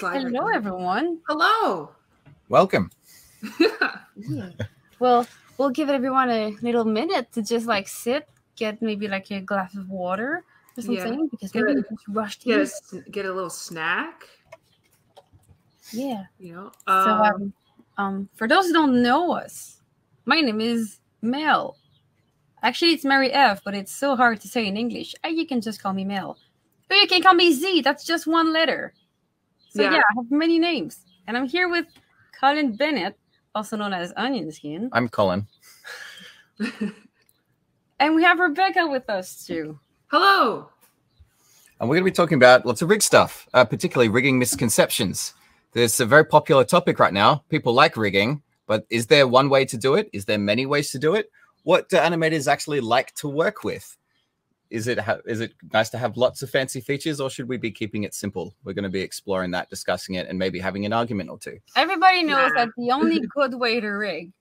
It's live. Hello, right everyone. Hello. Welcome. Yeah. Well, we'll give everyone a little minute to just like sit, get maybe like a glass of water or Yeah. something because Get maybe a- we just rushed get a in. s- get a little snack. Yeah. You know. So, Um, um, um, for those who don't know us, my name is Mel. Actually, it's Marie-Ève, but it's so hard to say in English. Uh, You can just call me Mel. Or you can call me Z. That's just one letter. So Yeah. yeah, I have many names, and I'm here with Colin Bennett, also known as Onion Skin, I'm Colin. and we have Rebecca with us too. hello. And we're going to be talking about lots of rig stuff, uh, particularly rigging misconceptions. There's a very popular topic right now. People like rigging, but is there one way to do it? Is there many ways to do it? What do animators actually like to work with? Is it ha- is it nice to have lots of fancy features, or should we be keeping it simple? We're going to be exploring that, discussing it, and maybe having an argument or two. Everybody knows Nah. that the only good way to rig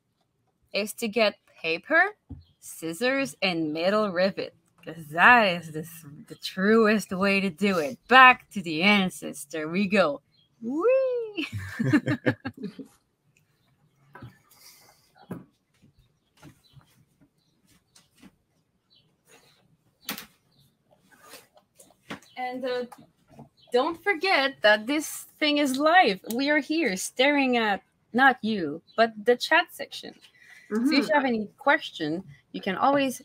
is to get paper, scissors, and metal rivet. Because that is the, the truest way to do it. Back to the ancestor we go. Whee! and uh, don't forget that this thing is live. We are here staring at not you, but the chat section. So if you have any question, you can always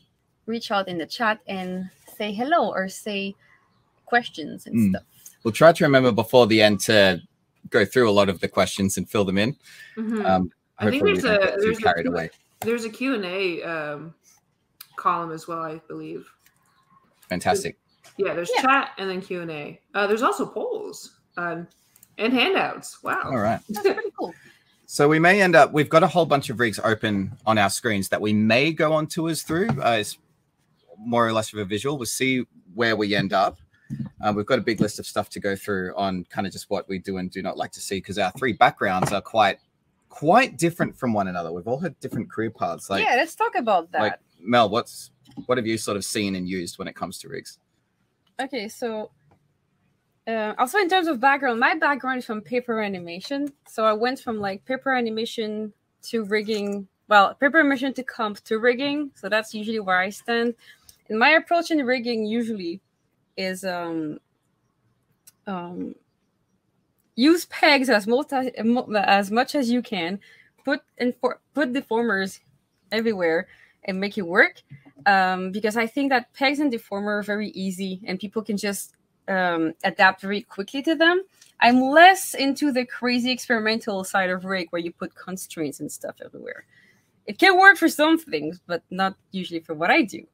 reach out in the chat and say hello or say questions and Mm. stuff. We'll try to remember before the end to go through a lot of the questions and fill them in. Mhm. Um, I think there's don't a- there's a carried few- away. There's a Q and A um, column as well, I believe. Fantastic. Yeah, there's Yeah. chat and then Q and A. Uh, there's also polls um, and handouts. Wow. All right. That's pretty cool. So we may end up. We've got a whole bunch of rigs open on our screens that we may go on tours through. Uh, it's more or less of a visual. We'll see where we end up. Uh, we've got a big list of stuff to go through on kind of just what we do and do not like to see because our three backgrounds are quite quite different from one another. We've all had different career paths. Like, yeah, let's talk about that. like Mel, what's what have you sort of seen and used when it comes to rigs? Okay, so uh, also in terms of background, my background is from paper animation. So I went from like paper animation to rigging, well, paper animation to comp to rigging. So that's usually where I stand. And my approach in rigging usually is um, um, use pegs as most as much as you can. Put and for put deformers everywhere and make it work um, because I think that pegs and deformer are very easy and people can just um, adapt very quickly to them. I'm less into the crazy experimental side of rig where you put constraints and stuff everywhere. It can work for some things, but not usually for what I do.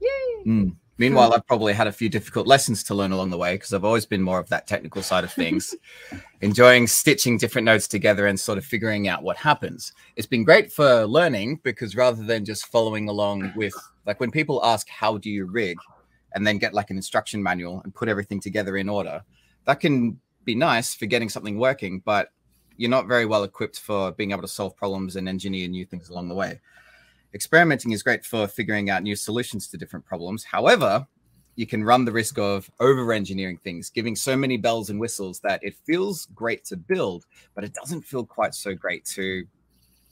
Yay! Mm. Meanwhile, hmm. I've probably had a few difficult lessons to learn along the way because I've always been more of that technical side of things, enjoying stitching different nodes together and sort of figuring out what happens. It's been great for learning because rather than just following along with, like, when people ask, How do you rig? and then get like an instruction manual and put everything together in order, that can be nice for getting something working, but you're not very well equipped for being able to solve problems and engineer new things along the way experimenting is great for figuring out new solutions to different problems. However, you can run the risk of over engineering things, giving so many bells and whistles that it feels great to build, but it doesn't feel quite so great to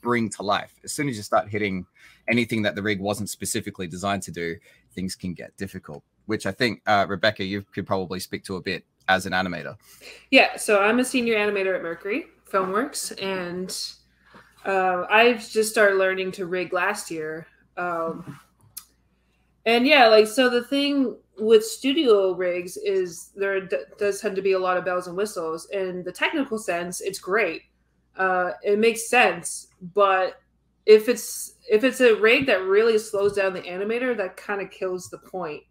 bring to life. As soon as you start hitting anything that the rig wasn't specifically designed to do, things can get difficult, which I think, uh, Rebecca, you could probably speak to a bit as an animator. Yeah, so I'm a senior animator at Mercury Filmworks, and uh, I've just started learning to rig last year. Um, and yeah, like so, the thing with studio rigs is there d- does tend to be a lot of bells and whistles. In the technical sense, it's great. Uh, it makes sense, but if it's if it's a rig that really slows down the animator, that kind of kills the point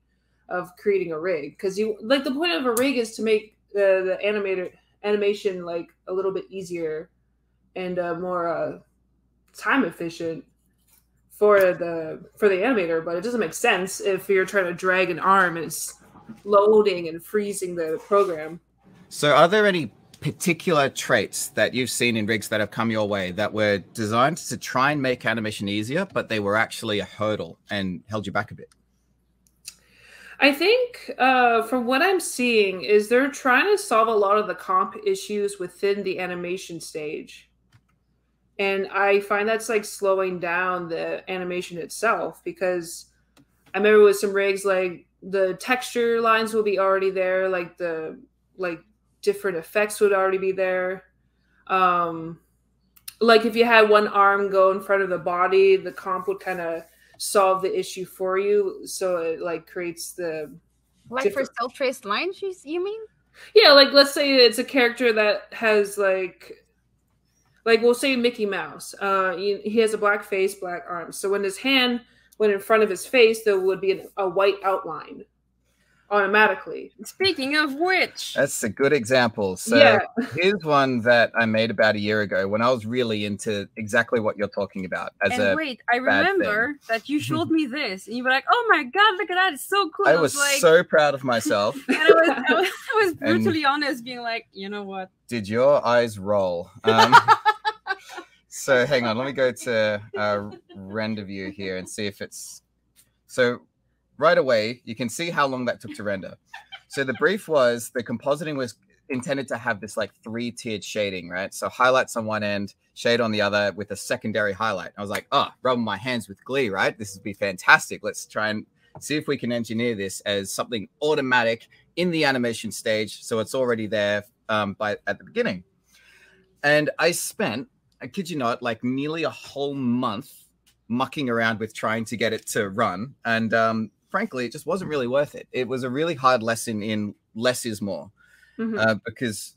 of creating a rig because you like the point of a rig is to make the the animator animation like a little bit easier and uh, more uh, time efficient for the for the animator but it doesn't make sense if you're trying to drag an arm and it's loading and freezing the program So, are there any particular traits that you've seen in rigs that have come your way that were designed to try and make animation easier, but they were actually a hurdle and held you back a bit? I think uh, from what I'm seeing is they're trying to solve a lot of the comp issues within the animation stage. And I find that's like slowing down the animation itself because I remember with some rigs like the texture lines will be already there, like the like different effects would already be there. Um like if you had one arm go in front of the body, the comp would kind of solve the issue for you. So it like creates the like different... for self traced lines. You mean? Yeah, like let's say it's a character that has like, like we'll say Mickey Mouse. Uh, he, he has a black face, black arms. So when his hand went in front of his face, there would be an, a white outline automatically. Speaking of which, that's a good example. So yeah. here's one that I made about a year ago when I was really into exactly what you're talking about. As and a wait, I remember thing. that you showed me this, and you were like, "Oh my god, look at that! It's so cool." I, I was, was like... so proud of myself. and I was, I was, I was brutally honest, being like, "You know what? Did your eyes roll?" Um, so hang on, let me go to uh, render view here and see if it's so right away, you can see how long that took to render. So the brief was the compositing was intended to have this like three tiered shading, right? So highlights on one end, shade on the other with a secondary highlight. I was like, oh, rubbing my hands with glee, right? This would be fantastic. Let's try and see if we can engineer this as something automatic in the animation stage. So it's already there um, by at the beginning. And I spent, I kid you not, like nearly a whole month mucking around with trying to get it to run. And um, frankly, it just wasn't really worth it. It was a really hard lesson in less is more, mm-hmm. uh, because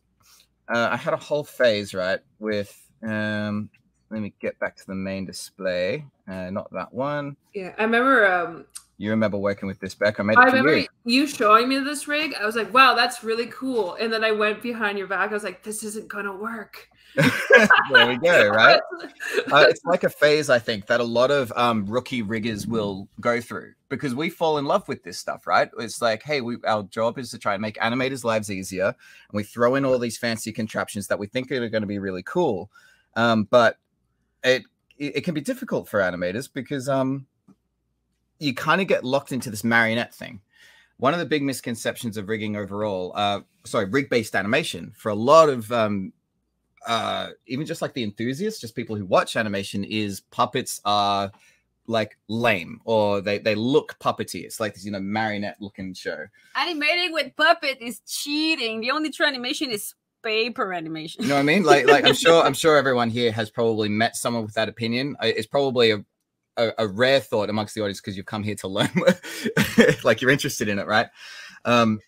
uh, I had a whole phase right with. Um, let me get back to the main display. Uh, not that one. Yeah, I remember. Um, you remember working with this, Beck? I made. I remember you. you showing me this rig. I was like, "Wow, that's really cool." And then I went behind your back. I was like, "This isn't gonna work." there we go, right? Uh, it's like a phase, I think, that a lot of um, rookie riggers will go through because we fall in love with this stuff, right? It's like, hey, we, our job is to try and make animators' lives easier, and we throw in all these fancy contraptions that we think are going to be really cool, um, but it, it, it can be difficult for animators because um, you kind of get locked into this marionette thing one of the big misconceptions of rigging overall, uh, sorry, rig-based animation for a lot of um, uh, even just like the enthusiasts, just people who watch animation, is puppets are like lame or they they look puppety. It's like this you know marionette looking show. Animating with puppet is cheating. The only true animation is paper animation. You know what I mean? Like like I'm sure I'm sure everyone here has probably met someone with that opinion. It's probably a a, a rare thought amongst the audience because you've come here to learn, like you're interested in it, right? Um,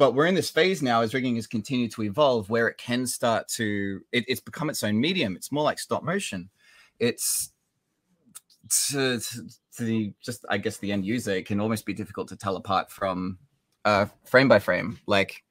but we're in this phase now as rigging has continued to evolve where it can start to it, it's become its own medium. It's more like stop motion. It's to, to, the just i guess the end user it can almost be difficult to tell apart from uh frame by frame. Like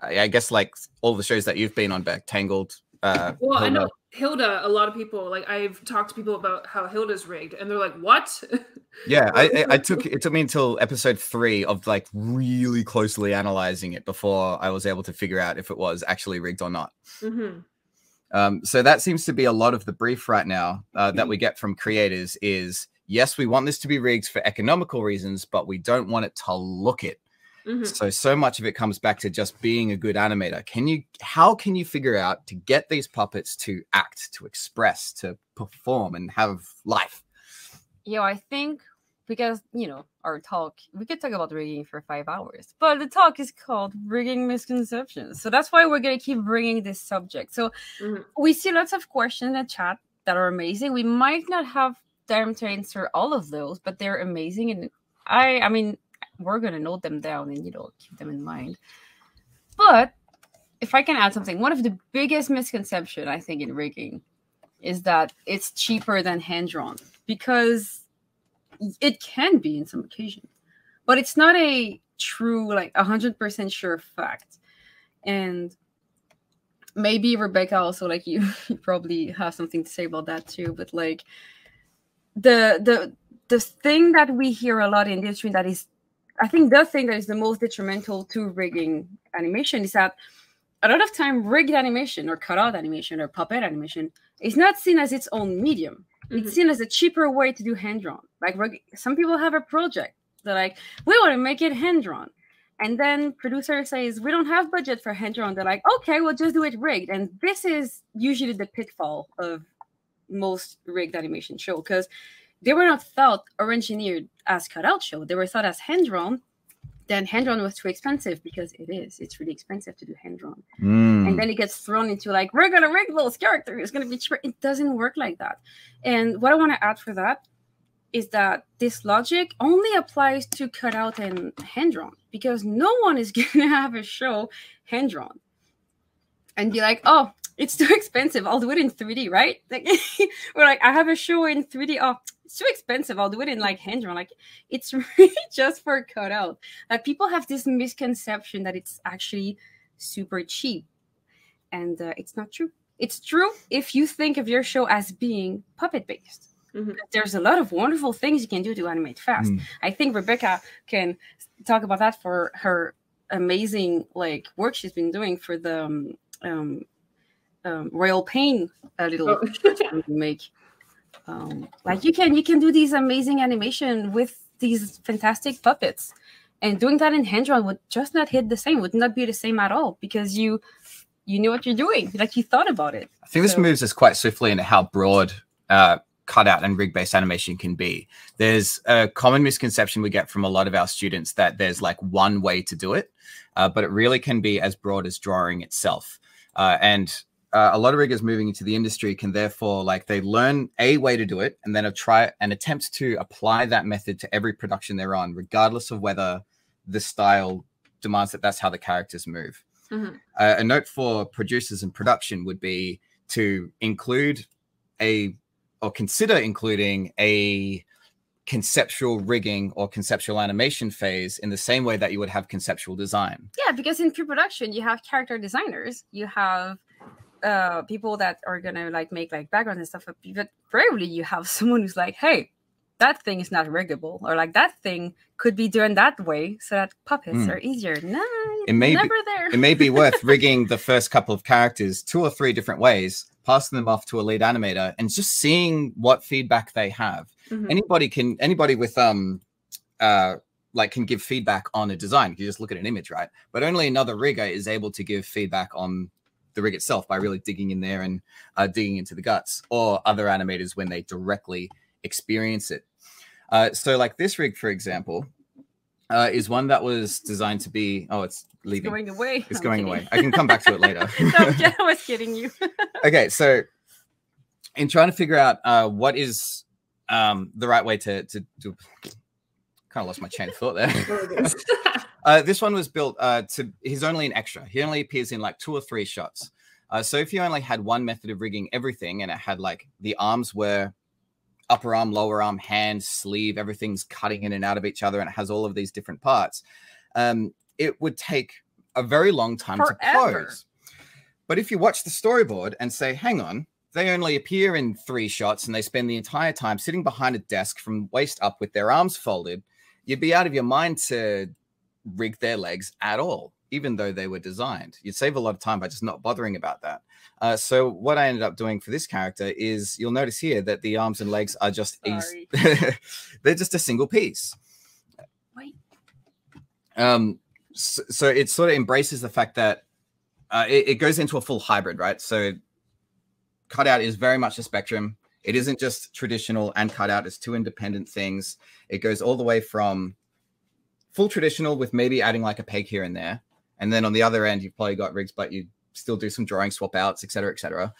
I, I guess like all the shows that you've been on back tangled uh well i know Hilda, a lot of people like I've talked to people about how Hilda's rigged, and they're like, "What?" yeah, I, I took it took me until episode three of like really closely analyzing it before I was able to figure out if it was actually rigged or not. Mm-hmm. Um, so that seems to be a lot of the brief right now uh, that we get from creators is yes, we want this to be rigged for economical reasons, but we don't want it to look it. Mm-hmm. So so much of it comes back to just being a good animator. Can you how can you figure out to get these puppets to act, to express, to perform and have life? Yeah, I think because you know our talk we could talk about rigging for five hours but the talk is called rigging misconceptions so that's why we're going to keep bringing this subject so mm-hmm. we see lots of questions in the chat that are amazing we might not have time to answer all of those but they're amazing and i i mean we're going to note them down and you know keep them in mind. But if i can add something one of the biggest misconception i think in rigging is that it's cheaper than hand drawn because it can be in some occasions but it's not a true like 100% sure fact. And maybe rebecca also like you, you probably have something to say about that too but like the the the thing that we hear a lot in the industry that is I think the thing that is the most detrimental to rigging animation is that a lot of time rigged animation or cutout animation or puppet animation is not seen as its own medium. Mm-hmm. It's seen as a cheaper way to do hand drawn. Like some people have a project They're like, we want to make it hand drawn. And then producer says, we don't have budget for hand drawn. They're like, okay, we'll just do it rigged. And this is usually the pitfall of most rigged animation show because they were not thought or engineered as cutout show. They were thought as hand drawn. Then hand drawn was too expensive because it is. It's really expensive to do hand drawn. Mm. And then it gets thrown into like, we're gonna rig those characters. It's gonna be cheaper. It doesn't work like that. And what I want to add for that is that this logic only applies to cutout and hand drawn because no one is gonna have a show hand drawn and be like, oh, it's too expensive. I'll do it in 3D, right? Like, or like, I have a show in 3D. Oh, it's too expensive. I'll do it in like hand drawn. Like, it's really just for cutout. Like, people have this misconception that it's actually super cheap, and uh, it's not true. It's true if you think of your show as being puppet based. Mhm. There's a lot of wonderful things you can do to animate fast. Mm. I think Rebecca can talk about that for her amazing like work she's been doing for the um, um, um, Royal Pain a little Oh. we make. Um, like you can you can do these amazing animation with these fantastic puppets, and doing that in hand drawn would just not hit the same. Would not be the same at all because you you knew what you're doing. Like you thought about it. I think this moves us quite swiftly into how broad uh, cutout and rig based animation can be. There's a common misconception we get from a lot of our students that there's like one way to do it, uh, but it really can be as broad as drawing itself. Uh, and uh, a lot of riggers moving into the industry can therefore like they learn a way to do it and then a try and attempt to apply that method to every production they're on, regardless of whether the style demands that that's how the characters move. Mhm. Uh, a note for producers and production would be to include a or consider including a conceptual rigging or conceptual animation phase in the same way that you would have conceptual design. Yeah, because in pre-production you have character designers, you have uh people that are gonna like make like backgrounds and stuff, but rarely you have someone who's like, hey, that thing is not riggable, or like that thing could be done that way so that puppets Mm. are easier. No, It may be- never there. It may be worth rigging the first couple of characters two or three different ways, passing them off to a lead animator and just seeing what feedback they have. Mhm. anybody can anybody with um uh like can give feedback on a design you just look at an image right but only another rigger is able to give feedback on the rig itself by really digging in there and uh, digging into the guts or other animators when they directly experience it uh, so like this rig for example uh, is one that was designed to be oh it's It's leaving going away. it's I'm going kidding. away i can come back to it later no, I was kidding you. okay so in trying to figure out uh, what is um, the right way to to do kind of lost my chain of thought there There it is. Uh, this one was built uh, to he's only an extra. He only appears in like two or three shots. Uh, so if you only had one method of rigging everything and it had like the arms were upper arm lower arm hand sleeve everything's cutting in and out of each other and it has all of these different parts um, it would take a very long time to Forever. pose but if you watch the storyboard and say hang on they only appear in three shots and they spend the entire time sitting behind a desk from waist up with their arms folded you'd be out of your mind to rig their legs at all, even though they were designed. You'd save a lot of time by just not bothering about that. Uh, so what I ended up doing for this character is you'll notice here that the arms and legs are just a, they're just a single piece. Wait. Um, so, so it sort of embraces the fact that uh, it, it goes into a full hybrid, right? So cutout is very much a spectrum. It isn't just traditional and cutout; it's two independent things. It goes all the way from full traditional with maybe adding like a peg here and there, and then on the other end you've probably got rigs, but you still do some drawing swap outs, etc., etc.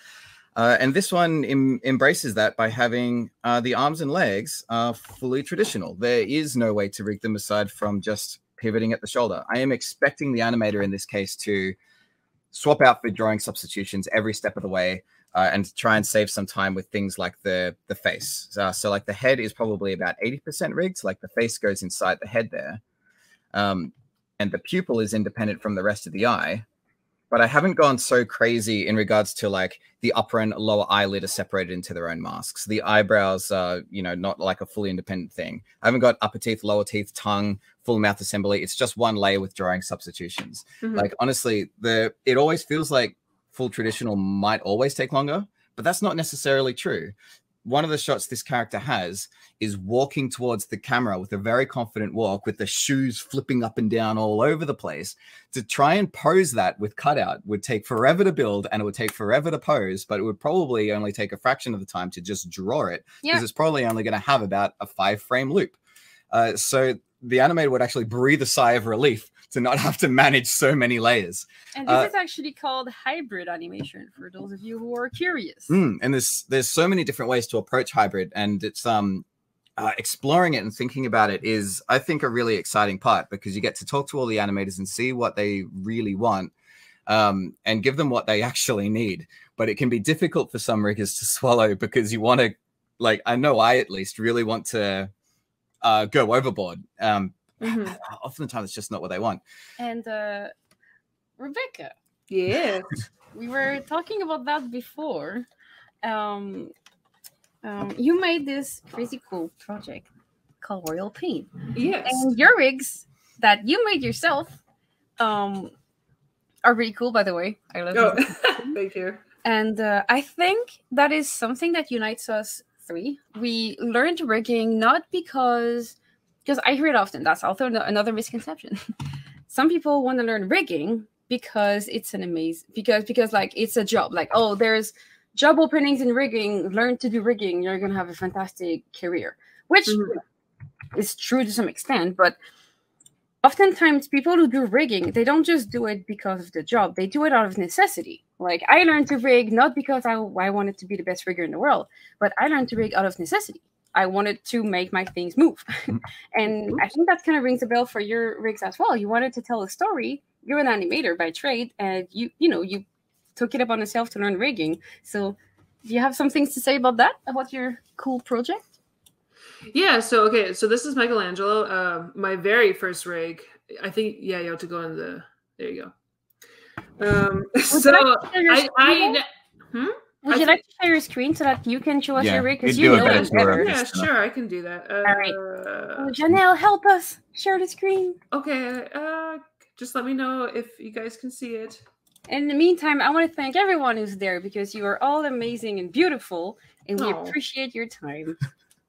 Uh, and this one em- embraces that by having uh, the arms and legs are fully traditional. There is no way to rig them aside from just pivoting at the shoulder. I am expecting the animator in this case to swap out for drawing substitutions every step of the way uh, and try and save some time with things like the the face. Uh, so like the head is probably about 80% rigged. Like the face goes inside the head there. Um, and the pupil is independent from the rest of the eye but I haven't gone so crazy in regards to like the upper and lower eyelid are separated into their own masks. The eyebrows are, you know, not like a fully independent thing. I haven't got upper teeth, lower teeth, tongue, full mouth assembly. It's just one layer with drawing substitutions. Mhm. Like honestly, the it always feels like full traditional might always take longer, but that's not necessarily true. One of the shots this character has is walking towards the camera with a very confident walk with the shoes flipping up and down all over the place to try and pose that with cutout would take forever to build and it would take forever to pose but it would probably only take a fraction of the time to just draw it because Yeah. it's probably only going to have about a five frame loop uh, so the animator would actually breathe a sigh of relief to not have to manage so many layers And this Uh, is actually called hybrid animation for those of you who are curious. Mm, and there's there's so many different ways to approach hybrid, and it's um uh, exploring it and thinking about it is I think a really exciting part because you get to talk to all the animators and see what they really want, um, and give them what they actually need. But it can be difficult for some riggers to swallow because you want to, like I know I at least really want to uh, go overboard. Um, Mhm. oftentimes it's just not what they want. And uh, Rebecca, Yeah. we were talking about that before. Um, um, you made this crazy cool project called Royal Paint, Yes. and your rigs that you made yourself um, are really cool. By the way, I love Oh, them. thank you. And uh, I think that is something that unites us three. We learned rigging not because, because I hear it often. That's also another misconception. Some people want to learn rigging because it's an amazing because because like it's a job. Like oh, there's job openings in rigging. Learn to do rigging. You're gonna have a fantastic career, which Mhm. is true to some extent, but oftentimes people who do rigging they don't just do it because of the job they do it out of necessity like i learned to rig not because i, I wanted to be the best rigger in the world but i learned to rig out of necessity i wanted to make my things move and i think that kind of rings a bell for your rigs as well you wanted to tell a story you're an animator by trade and you you know you took it upon yourself to learn rigging so do you have some things to say about that about your cool project Yeah, so okay, so this is Michelangelo. Uh, my very first rig. I think yeah, you have to go in the there you go. Um so you like to share your I I hmm? Would I you like to share your screen so that you can show us Yeah, your rig? Because you'd you do a know better it better. Yeah, uh, sure, I can do that. Uh, right. uh, Oh, Janelle, help us share the screen. okay, uh just let me know if you guys can see it. In the meantime, I want to thank everyone who's there because you are all amazing and beautiful, and we Aw. appreciate your time.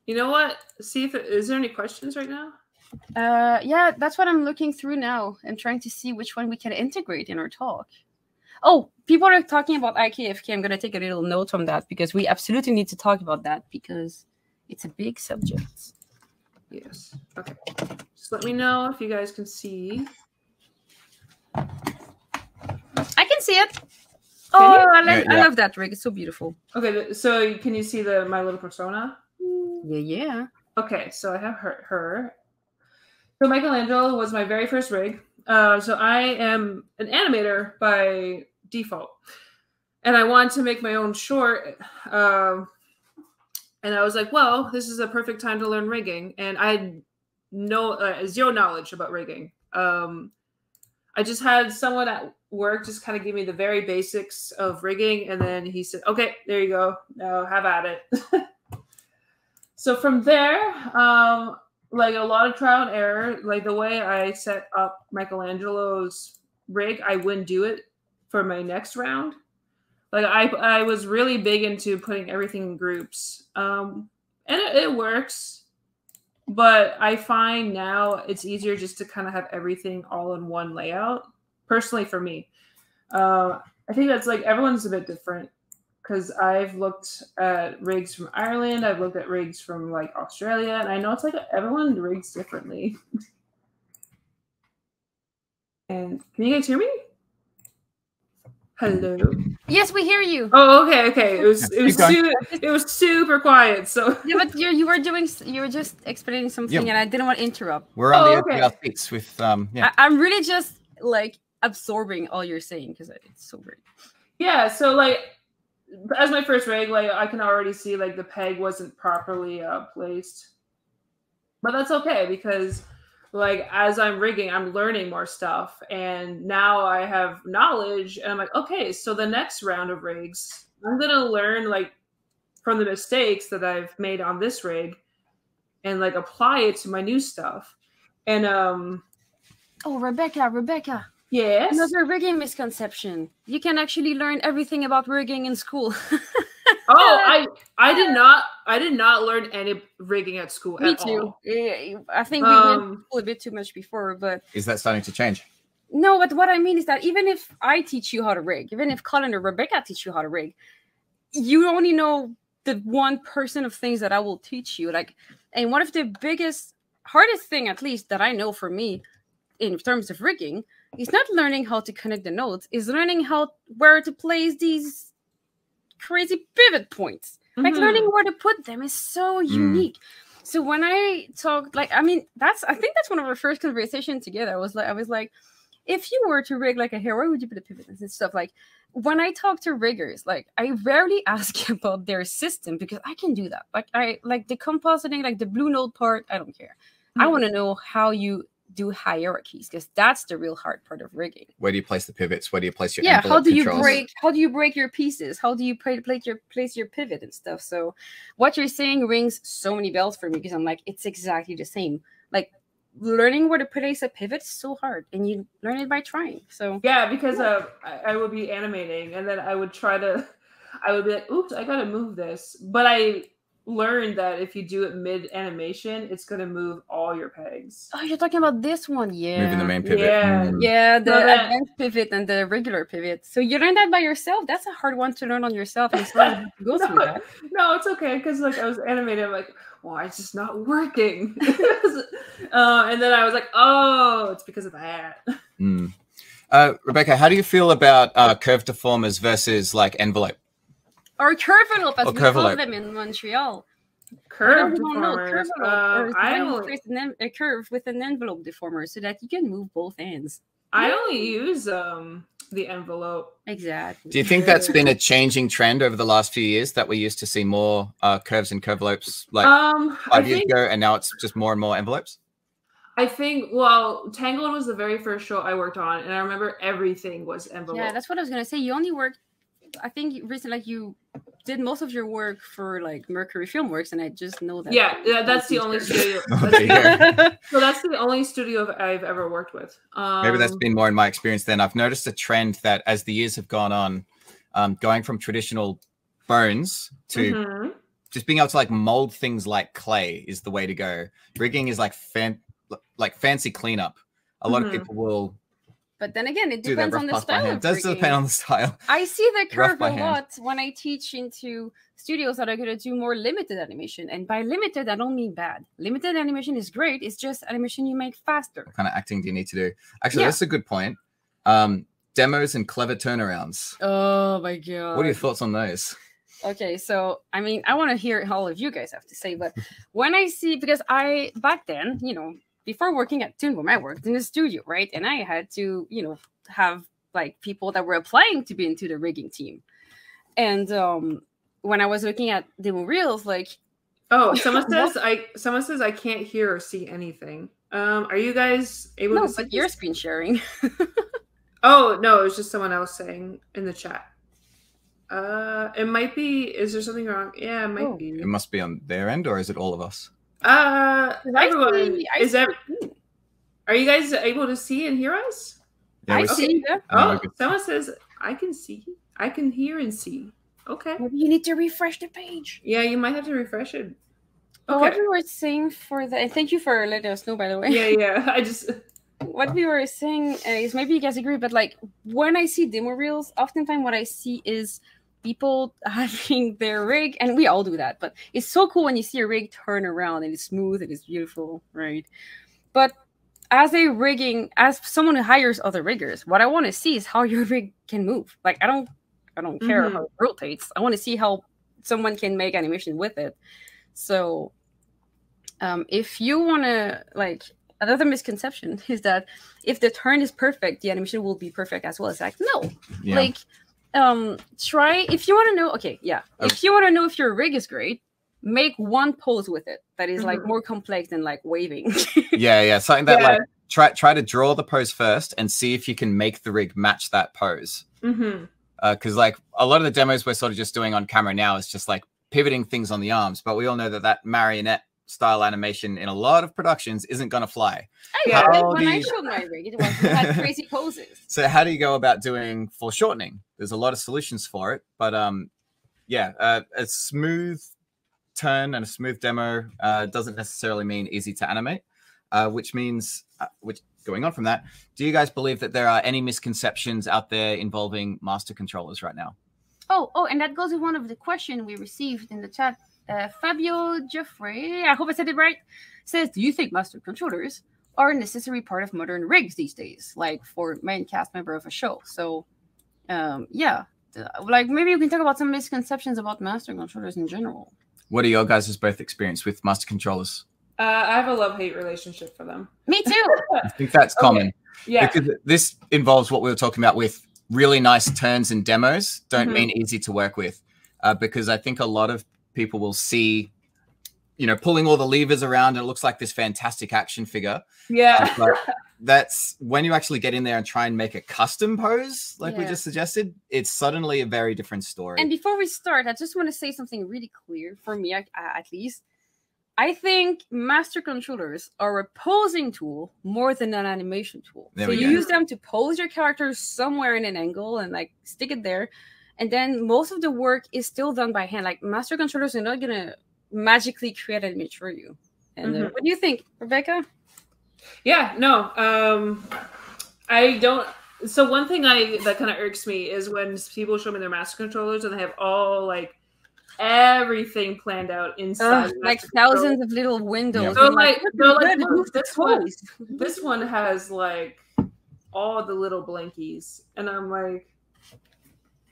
You know what? See if is there any questions right now? Uh, yeah, that's what I'm looking through now. I'm trying to see which one we can integrate in our talk. Oh, people are talking about IKFK. I'm going to take a little note on that because we absolutely need to talk about that because it's a big subject. Yes. Okay. Just let me know if you guys can see. I can see it. Oh. I, like, Yeah, I love that rig. It's so beautiful. Okay, so can you see the My Little Persona? Yeah, yeah. Okay, so I have her. her. So Michelangelo was my very first rig. Uh, so I am an animator by default, and I wanted to make my own short. Um, and I was like, well, this is a perfect time to learn rigging, and I had no uh, zero knowledge about rigging. Um, I just had someone at work just kind of give me the very basics of rigging, and then he said, "Okay, there you go. Now have at it." so from there, um, like a lot of trial and error, like the way I set up Michelangelo's rig, I wouldn't do it for my next round. Like I, I was really big into putting everything in groups, um, and it, it works. But I find now it's easier just to kind of have everything all in one layout. Personally, for me, uh, I think that's like everyone's a bit different because I've looked at rigs from Ireland, I've looked at rigs from like Australia, and I know it's like everyone rigs differently. and can you guys hear me? Hello. Yes, we hear you. Oh, okay, okay. It was it was Keep su- it was super quiet. So Yeah, but you you were doing you were just explaining something, Yeah. and I didn't want to interrupt. We're on Oh, the edge okay. of our seats with um yeah. I, I'm really just like absorbing all you're saying because it's so great. yeah, so like as my first rig, like I can already see like the peg wasn't properly uh, placed, but that's okay because like as I'm rigging, I'm learning more stuff, and now I have knowledge, and I'm like, okay, so the next round of rigs, I'm gonna learn like from the mistakes that I've made on this rig, and like apply it to my new stuff, and um, Oh, Rebecca, Rebecca, yes, another rigging misconception. You can actually learn everything about rigging in school. Oh, I I did not I did not learn any rigging at school. Me at too. all. I think we went to Um, school a bit too much before, but Is that starting to change? no. But what I mean is that even if I teach you how to rig, even if Colin or Rebecca teach you how to rig, you only know the one person of things that I will teach you. Like, and one of the biggest, hardest thing, at least that I know for me, in terms of rigging, is not learning how to connect the nodes. Is learning how where to place these crazy pivot points. Like Mhm. learning where to put them is so unique. So when I talk, like, I mean, that's I think that's one of our first conversations together. I was like, I was like, if you were to rig like a hair, where would you put the pivots and stuff? Like when I talk to riggers, like I rarely ask about their system because I can do that. Like I like the compositing, like the blue node part, I don't care. I Mhm. want to know how you do hierarchies because that's the real hard part of rigging. Where do you place the pivots? Where do you place your yeah how envelope do you break how do you break your pieces? How do you play, place your place your pivot and stuff? So what you're saying rings so many bells for me because i'm like it's exactly the same. Like learning where to place a pivot is so hard and you learn it by trying so. Yeah, because uh, I, I would be animating and then I would try to, I would be like, oops, I gotta move this. But I learned that if you do it mid animation, it's gonna move all your pegs. oh you're talking about this one yeah Moving the main pivot. Yeah. Mm. yeah the So that- advanced pivot and the regular pivot so you learn that by yourself that's a hard one to learn on yourself and so you have to go through No, that no, it's okay because like I was animated, I'm like, why it's just not working. uh, and then I was like, oh, it's because of that. Mm. Uh, Rebecca, how do you feel about uh, curve deformers versus like envelope? Or curvelope as Or we call them in montreal Curve I don't know, deformers. curve Uh, I I only, an a curve with an envelope deformer so that you can move both ends. I only use um the envelope. Exactly. Do you think that's been a changing trend over the last few years that we used to see more uh, curves and curvelopes like um, I five years think ago, and now it's just more and more envelopes? I think well, Tangled was the very first show I worked on, and I remember everything was envelope. Yeah, that's what I was gonna say. You only worked. I think recently, like you did most of your work for like Mercury Filmworks, and I just know that. yeah, yeah, that's the only studio. That's Okay, the, yeah. so that's the only studio I've ever worked with. Um, Maybe that's been more in my experience then. I've noticed a trend that as the years have gone on, um, going from traditional bones to mhm. just being able to like mold things like clay is the way to go. Rigging is like fan like fancy cleanup. A lot of Mhm. people will But then again, it depends on the style. Of Does depend on the style. I see the curve a hand. lot when I teach into studios that are going to do more limited animation. And by limited, I don't mean bad. Limited animation is great. It's just animation you make faster. What kind of acting do you need to do? Actually, Yeah. that's a good point. Um, demos and clever turnarounds. Oh my god! What are your thoughts on those? Okay, so I mean, I want to hear all of you guys have to say, but when I see because I back then, you know, before working at Toon Boom, I worked in the studio, right? And I had to, you know, have like people that were applying to be into the rigging team. And um when I was looking at demo reels, like Oh, someone says I. Someone says I can't hear or see anything. Um, are you guys able no, to? see but you're screen sharing. Oh no, it was just someone else saying in the chat. Uh, it might be. Is there something wrong? Yeah, it might Oh. be. It must be on their end, or is it all of us? Uh, I everyone, see- I is see- ev- Are you guys able to see and hear us? Yeah, I see. Yeah. No, Oh, we're someone says I can see. I can hear and see. Okay. Maybe you need to refresh the page. Yeah, you might have to refresh it. But what we were saying for the, and thank you for letting us know, by the way. Yeah, yeah. I just. what we were saying uh, is maybe you guys agree, but like when I see demo reels, oftentimes what I see is people having their rig, and we all do that, but it's so cool when you see a rig turn around and it's smooth and it's beautiful, right? But as a rigging, as someone who hires other riggers, what I want to see is how your rig can move. Like I don't, I don't care Mhm. how it rotates. I want to see how someone can make animation with it. So, um, if you want to like another misconception is that if the turn is perfect, the animation will be perfect as well. It's like no, Yeah. like um, try if you want to know. Okay, yeah, Oh. if you want to know if your rig is great, make one pose with it that is like Mhm. more complex than like waving. yeah, yeah. Something that Yeah. like try try to draw the pose first and see if you can make the rig match that pose. Because like a lot of the demos we're sort of just doing on camera now is just like pivoting things on the arms, but we all know that that marionette style animation in a lot of productions isn't going to fly. I Yeah. it. How when do I showed my rig, it it had crazy poses. So how do you go about doing foreshortening? There's a lot of solutions for it, but um, yeah, uh, a smooth turn and a smooth demo uh, doesn't necessarily mean easy to animate, uh, which means, uh, which going on from that, do you guys believe that there are any misconceptions out there involving master controllers right now? Oh, oh, and that goes with one of the questions we received in the chat. Uh, Fabio Jeffrey, I hope I said it right, says, "Do you think master controllers are a necessary part of modern rigs these days, like for main cast member of a show?" So, um, yeah, like maybe you can talk about some misconceptions about master controllers in general. What are your guys' both experience with master controllers? Uh, I have a love hate relationship for them. Me too. I think that's common. Okay. Yeah. Because this involves what we were talking about with really nice turns and demos don't Mhm. mean easy to work with. Uh, because I think a lot of people will see, you know, pulling all the levers around and it looks like this fantastic action figure. Yeah. Um, but that's when you actually get in there and try and make a custom pose, like we just suggested, it's suddenly a very different story. And before we start, I just want to say something really clear for me, at, at least. I think master controllers are a posing tool more than an animation tool. There so you go. use them to pose your character somewhere in an angle and like stick it there. And then most of the work is still done by hand. Like master controllers are not gonna magically create an image for you. And uh, Mhm. what do you think, Rebecca? Yeah, no. Um I don't so one thing I that kind of irks me is when people show me their master controllers and they have all like everything planned out inside. Ugh, like master controller. thousands of little windows. Yeah. They're like, they're like, look, look, move the this one, this one has like all the little blankies, and I'm like,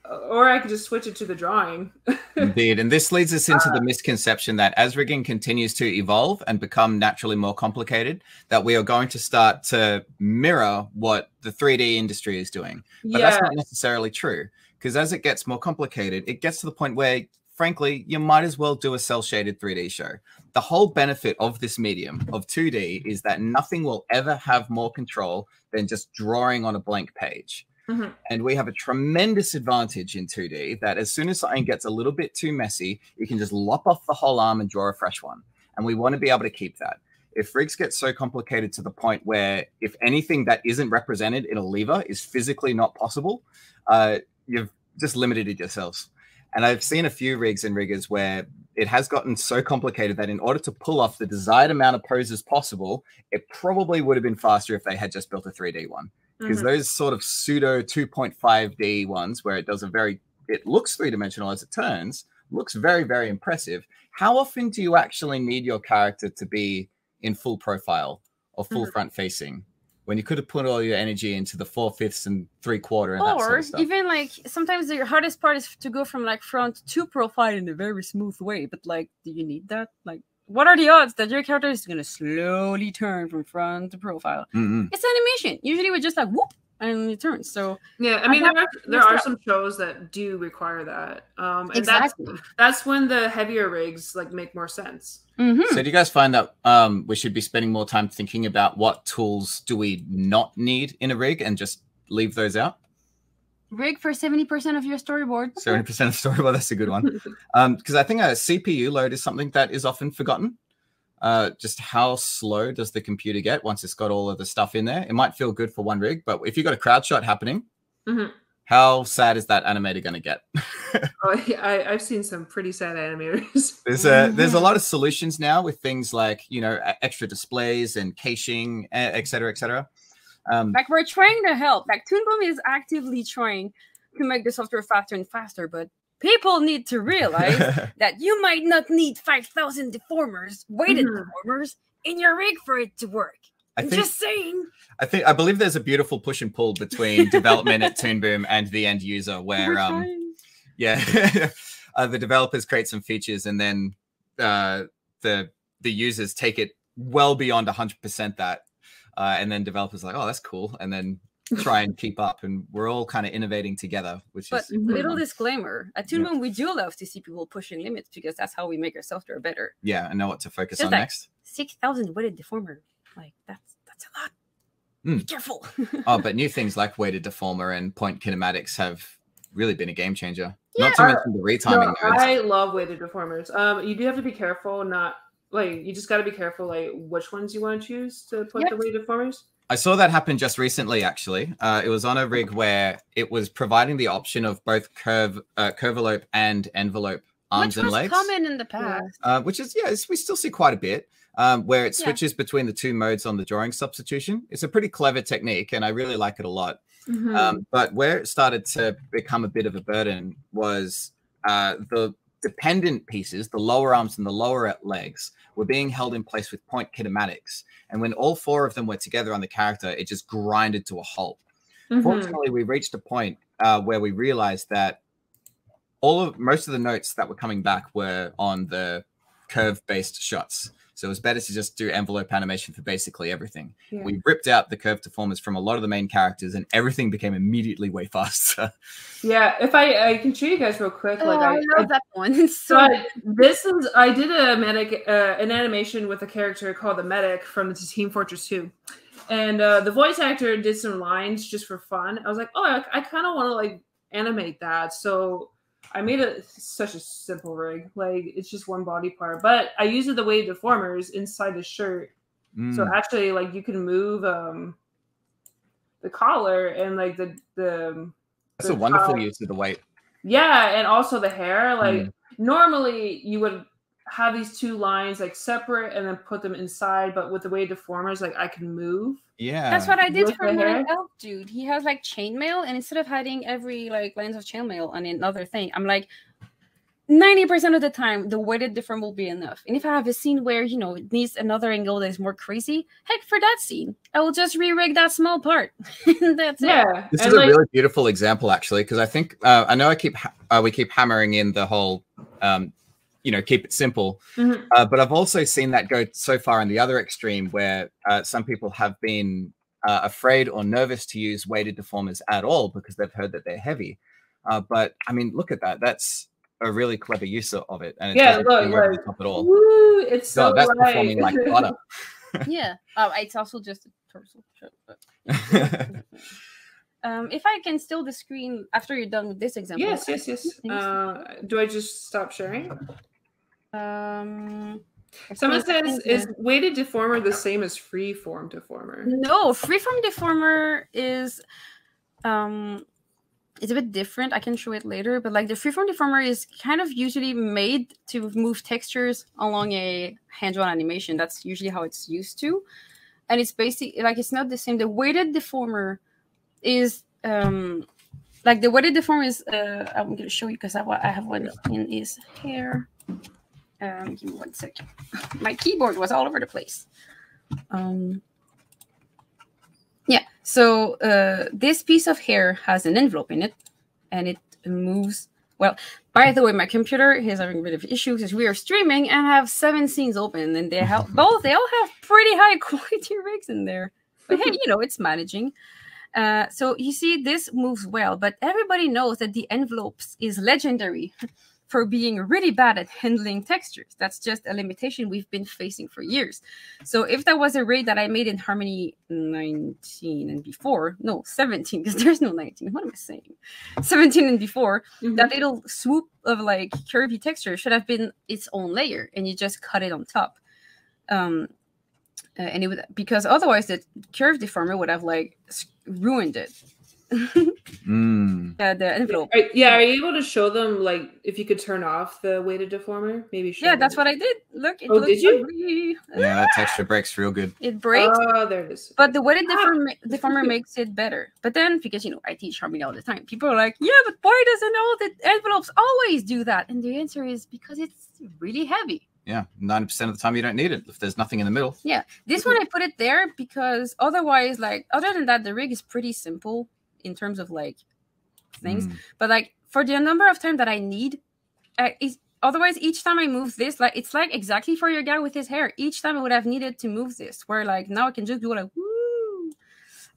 or I could just switch it to the drawing. Indeed. And this leads us into the uh. misconception that as rigging continues to evolve and become naturally more complicated, that we are going to start to mirror what the 3D industry is doing. But yeah, that's not necessarily true. Because as it gets more complicated, it gets to the point where, frankly, you might as well do a cell shaded 3D show. The whole benefit of this medium of 2D is that nothing will ever have more control than just drawing on a blank page. Mhm. And we have a tremendous advantage in 2D that as soon as something gets a little bit too messy, you can just lop off the whole arm and draw a fresh one. And we want to be able to keep that. If rigs get so complicated to the point where if anything that isn't represented in a lever is physically not possible, uh, you've just limited it yourselves. And I've seen a few rigs and riggers where it has gotten so complicated that in order to pull off the desired amount of poses possible, it probably would have been faster if they had just built a 3D one because Mhm. those sort of pseudo 2.5D ones where it does a very it looks three dimensional as it turns, looks very very impressive. How often do you actually need your character to be in full profile or full Mhm. front facing when you could have put all your energy into the four fifths and three quarter and that or sort of stuff? even like sometimes the hardest part is to go from like front to profile in a very smooth way but like do you need that like what are the odds that your character is going to slowly turn from front to profile Mm-mm. it's animation usually we're just like whoop and it turns so yeah. I mean, have there are there are some shows that do require that, um, and exactly that's that's when the heavier rigs like make more sense. Mhm. So do you guys find that um, we should be spending more time thinking about what tools do we not need in a rig and just leave those out? Rig for 70% of your storyboard Seventy percent of storyboard. That's a good one. Because I think a CPU load is something that is often forgotten. Uh, just how slow does the computer get once it's got all of the stuff in there? It might feel good for one rig, but if you've got a crowd shot happening, Mhm. how sad is that animator going to get? Oh, yeah, I, I've seen some pretty sad animators. there's a there's a lot of solutions now with things like you know extra displays and caching, et cetera, et cetera. Um, like we're trying to help like Toon Boom is actively trying to make the software faster and faster but people need to realize that you might not need 5000 deformers weighted Mhm. deformers in your rig for it to work I I'm think just saying I think I believe there's a beautiful push and pull between development at Toon Boom and the end user, where We're um, trying. yeah, uh, the developers create some features and then uh, the the users take it well beyond 100% that, uh, and then developers are like, oh, that's cool, and then try and keep up, and we're all kind of innovating together, which But is little fun. disclaimer: at Toon Yeah. We do love to see people pushing limits because that's how we make our software better. yeah, I know what to focus Just on like- next. Six thousand weighted deformer, like that's that's a lot. Be Mm. careful. Oh, but new things like weighted deformer and point kinematics have really been a game changer. Yeah. Not to mention the retiming No. I love weighted deformers. Um, you do have to be careful, not like you just got to be careful, like which ones you want to choose to put Yep. the weighted deformers. I saw that happen just recently. Actually, uh, it was on a rig where it was providing the option of both curve, uh, curvelope and envelope arms Which and was legs, common in the past. uh, which is yeah, it's- we still see quite a bit. Um, where it Yeah. switches between the two modes on the drawing substitution. It's a pretty clever technique, and I really like it a lot. Mhm. Um, but where it started to become a bit of a burden was uh, the dependent pieces, the lower arms and the lower legs, were being held in place with point kinematics. And when all four of them were together on the character, it just grinded to a halt. Mhm. Fortunately, we reached a point uh, where we realized that all of most of the notes that were coming back were on the curve-based shots. So it was better to just do envelope animation for basically everything. Yeah. We ripped out the curve deformers from a lot of the main characters, and everything became immediately way faster. Yeah, if I I can show you guys real quick, Oh, like I, I, love that one. So this is I did a medic uh, an animation with a character called the medic from the Team Fortress 2. And uh, the voice actor did some lines just for fun. I was like, oh, I, I kind of want to like animate that. So I made it such a simple rig. Like it's just one body part, but I used the weight deformers inside the shirt. So Mm, actually, like you can move um the collar and like the the that's a wonderful top- use of the weight. yeah, and also the hair. Like Mm. normally you would have these two lines like separate and then put them inside, but with the weight deformers, like I can move. Yeah, That's what I did for my hair? elf dude. He has like chainmail, and instead of having every like lines of chainmail on another thing, I'm like, 90% of the time, the weighted deform will be enough. And if I have a scene where, you know, it needs another angle that is more crazy, heck, for that scene, I will just re-rig that small part. That's it. Yeah, This and is a really beautiful example, actually, because I think uh, I know I keep ha- uh, we keep hammering in the whole, um, you know, keep it simple. Mhm. Uh, but I've also seen that go so far in the other extreme, where uh, some people have been uh, afraid or nervous to use weighted deformers at all because they've heard that they're heavy. Uh, but I mean, look at that. That's a really clever use of it, and it Yeah, doesn't look, over the like, top at all. woo, it's so that's light. performing like butter. Yeah. Oh, it's also just a torso. um, if I can still the screen after you're done with this example. yes, yes, yes. Uh, do I just stop sharing? Um, Someone says, "Is weighted deformer the same as free form deformer?" No, freeform deformer is um it's a bit different. I can show it later, but like the freeform deformer is kind of usually made to move textures along a hand-drawn animation. That's usually how it's used to. And it's basically like it's not the same. The weighted deformer is um like the weighted deformer is uh I'm gonna show you because I, I have one in his hair. Um give me one second. My keyboard was all over the place. Um yeah, so uh, this piece of hair has an envelope in it, and it moves. Well, by the way, my computer is having a bit of issues as we are streaming and have seven scenes open, and they have both. They all have pretty high quality rigs in there, but hey, you know it's managing. Uh, so you see, this moves well, but everybody knows that the envelopes is legendary for being really bad at handling textures. That's just a limitation we've been facing for years. So if there was a rig that I made in Harmony 19 and before, no, 17, because there's no 19. What am I saying? 17 and before, Mhm. that little swoop of like curvy texture should have been its own layer, and you just cut it on top. Um, uh, and it would because otherwise the curve deformer would have like ruined it. Mm. Uh, the envelope. Are- yeah, are you able to show them like if you could turn off the weighted deformer? Maybe. Show Yeah, that's them. what I did. Look, it Oh, did you? ugly. Yeah, that texture breaks real good. It breaks. Oh, there it is. But the weighted Ah. deformer, deformer makes it better. But then, because you know, I teach Harmony all the time, people are like, "Yeah, but why doesn't all the envelopes always do that?" And the answer is because it's really heavy. Yeah, ninety percent of the time you don't need it if there's nothing in the middle. Yeah. This one I put it there because otherwise, like, other than that, the rig is pretty simple in terms of like things. Mm. But like for the number of time that I need, uh, is otherwise each time I move this, like it's like exactly for your guy with his hair. Each time I would have needed to move this, where like now I can just do like woo,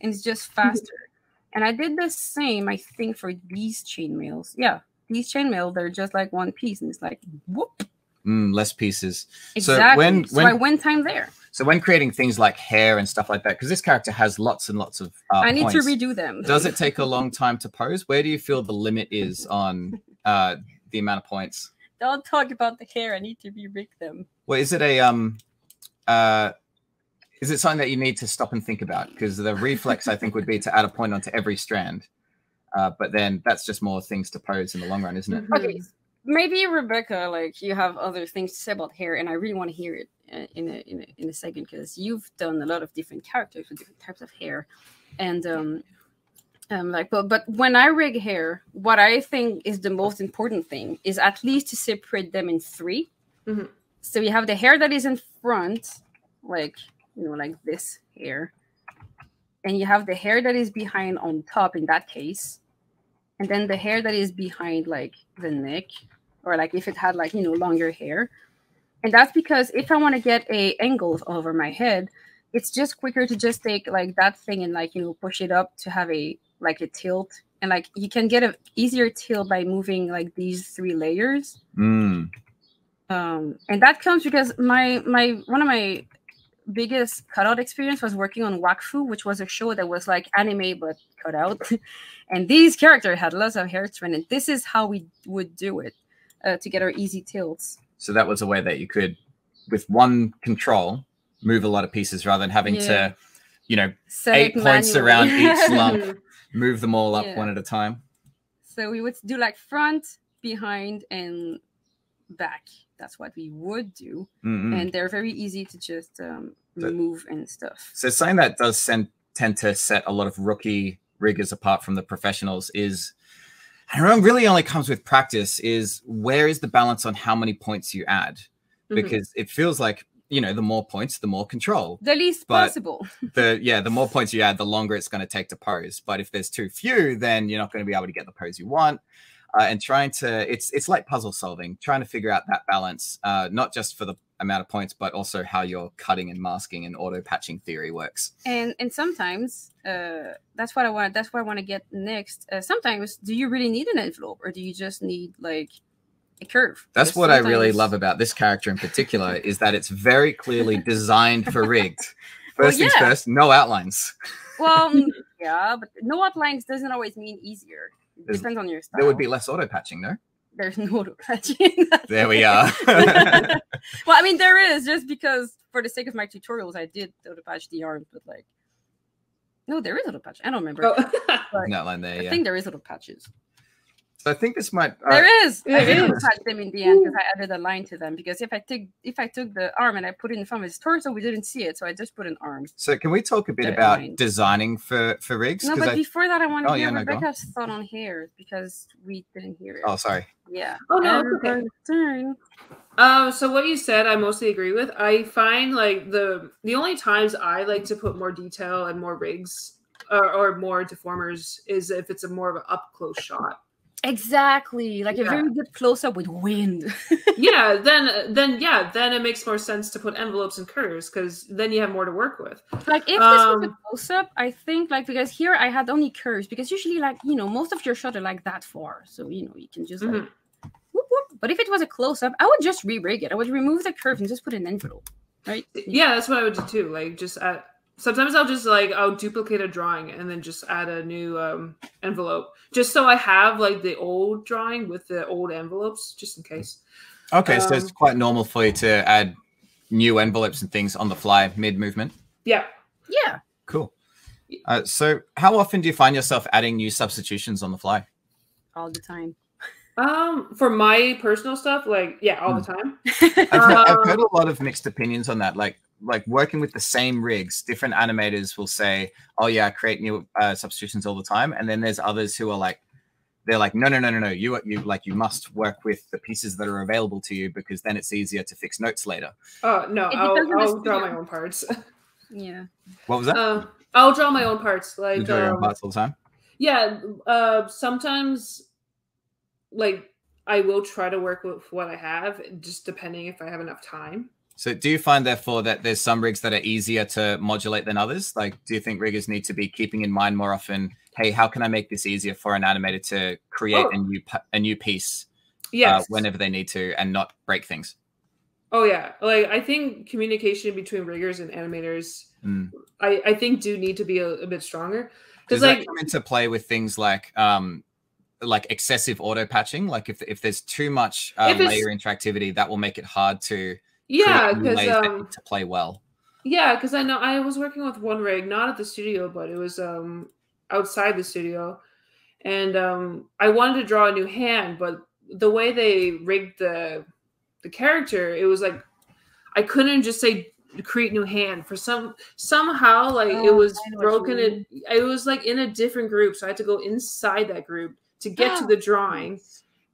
and it's just faster. and I did the same, I think, for these chainmails. Yeah, these chain chainmail, they're just like one piece, and it's like whoop. Mm, less pieces. Exactly. when- so when- I win time there. So when creating things like hair and stuff like that, because this character has lots and lots of uh, I need points, to redo them. does it take a long time to pose? Where do you feel the limit is on uh, the amount of points? Don't talk about the hair. I need to re-rig them. Well, is it a um, uh, is it something that you need to stop and think about? Because the reflex, I think, would be to add a point onto every strand. Uh, but then that's just more things to pose in the long run, isn't it? Mhm. Okay, maybe Rebecca, like you have other things to say about hair, and I really want to hear it uh, in a in a, in a second because you've done a lot of different characters with different types of hair, and um, um, like but but when I rig hair, what I think is the most important thing is at least to separate them in 3 Mhm. So you have the hair that is in front, like you know, like this hair, and you have the hair that is behind on top in that case and then the hair that is behind like the neck or like if it had like you know longer hair. And that's because if i want to get a angle over my head it's just quicker to just take like that thing and like you know push it up to have a like a tilt. And like you can get a easier tilt by moving like these three layers. Mm. um and that comes because my my one of my biggest cutout experience was working on wakfu which was a show that was like anime but cut out. And these characters had lots of hair trend and this is how we would do it uh, to get our easy tilts So that was a way that you could, with one control, move a lot of pieces rather than having Yeah. to, you know, Set eight points around each lump, move them all up Yeah. one at a time. so we would do like front behind and back that's what we would do Mm-mm. and they're very easy to just um, So- move and stuff So something that does send, tend to set a lot of rookie riggers apart from the professionals is, and it really only comes with practice, is where is the balance on how many points you add? Mhm. Because it feels like, you know, the more points, the more control. the least But- possible The yeah, the more points you add, the longer it's going to take to pose. But if there's too few, then you're not going to be able to get the pose you want. Uh, and trying to it's it's like puzzle solving, trying to figure out that balance, uh, not just for the amount of points, but also how your cutting and masking and auto patching theory works. and and sometimes uh that's what i want that's what i want to get next uh, sometimes do you really need an envelope or do you just need like a curve That's what I really love about this character in particular is that it's very clearly designed for rigged. Well, First things yeah. first, no outlines. well mm, yeah but no outlines doesn't always mean easier it There's- depends on your style There would be less auto patching, no? There's no auto patching There we are. well i mean there is just because for the sake of my tutorials i did auto patch the arms but like no there is auto patch i don't remember Oh. but no outline there, i yeah. think there is auto patches So I think this might. uh, There is. I There did is. patch them in the end because I added a line to them. Because if I took if I took the arm and I put it in front of his torso, we didn't see it, so I just put an arm. so can we talk a bit They're about aligned. designing for for rigs? No, but I- before that, I want to Oh, hear yeah, no. Rebecca's thought on hair because we didn't hear it. oh, sorry. Yeah. Oh, no, okay. Turn. Um, so what you said, I mostly agree with. I find like the the only times I like to put more detail and more rigs or, or more deformers is if it's a more of an up close shot. Exactly, like a very good close up with wind. yeah, then then yeah, then it makes more sense to put envelopes and curves because then you have more to work with. like if this was a Um, close up, I think like because here I had only curves because usually like you know most of your shot are like that far, so you know you can just like. Mhm. Whoop, whoop. But if it was a close up, I would just re-rig it. I would remove the curve and just put an envelope, right? Yeah, that's what I would do too. Like just add, sometimes I'll just like I'll duplicate a drawing and then just add a new um envelope just so I have like the old drawing with the old envelopes just in case. Okay, so Um, it's quite normal for you to add new envelopes and things on the fly mid movement. Yeah. Yeah. Cool. Uh, so, how often do you find yourself adding new substitutions on the fly? all the time. Um, for my personal stuff, like yeah, all the time. I've, heard, I've Um, heard a lot of mixed opinions on that. Like, like working with the same rigs, different animators will say, "Oh yeah, I create new uh, substitutions all the time," and then there's others who are like, they're like, "No, no, no, no, no. You, you like, you must work with the pieces that are available to you because then it's easier to fix notes later." Oh no, I'll, depends on the I'll draw my own parts. Yeah. What was that? um, I'll draw my own parts. you Like draw your own um, parts all the time. yeah, uh, sometimes like I will try to work with what I have, just depending if I have enough time. So, do you find therefore that there's some rigs that are easier to modulate than others? Like, do you think riggers need to be keeping in mind more often? Hey, how can I make this easier for an animator to create Oh. a new a new piece Yes. uh, whenever they need to and not break things? Oh yeah, like I think communication between riggers and animators, Mm. I I think do need to be a, a bit stronger Does because that like come into play with things like um like excessive auto patching? Like if if there's too much uh, If layer interactivity, that will make it hard to yeah, because layers that um to play well. Yeah, because I know I was working with one rig, not at the studio, but it was um outside the studio, and um I wanted to draw a new hand, but the way they rigged the the character, it was like I couldn't just say create new hand. For some somehow like it Oh, was I know what you broken it it was like in a different group so i had to go inside that group to get to the drawing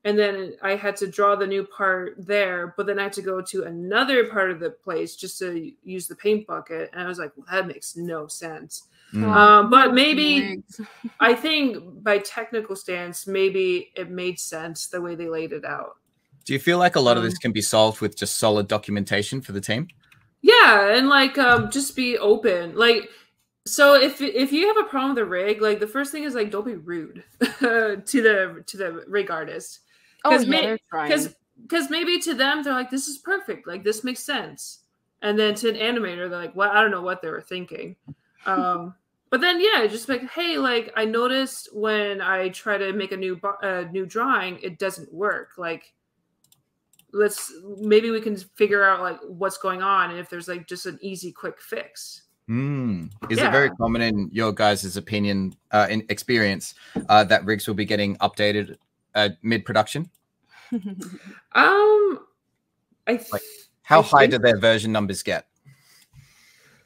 and then i had to draw the new part there but then i had to go to another part of the place just to use the paint bucket and i was like well, that makes no sense Mm. um, but maybe i think by technical stance maybe it made sense the way they laid it out Do you feel like a lot of Um, this can be solved with just solid documentation for the team? Yeah, and like um just be open. Like so if if you have a problem with the rig, like the first thing is like don't be rude to the to the rig artist. Oh, 'Cause yeah, may- they're trying. Cuz cuz maybe to them they're like this is perfect. Like this makes sense. And then to an animator they're like, "Well, I don't know what they were thinking." Um but then yeah, just like, "Hey, like I noticed when I try to make a new bo- uh, new drawing, it doesn't work." Like let's maybe we can figure out like what's going on and if there's like just an easy quick fix Mm. Is it very common in your guys' opinion, uh, in experience, uh, that rigs will be getting updated uh, mid production? um i th- Like, How I high think- do their version numbers get?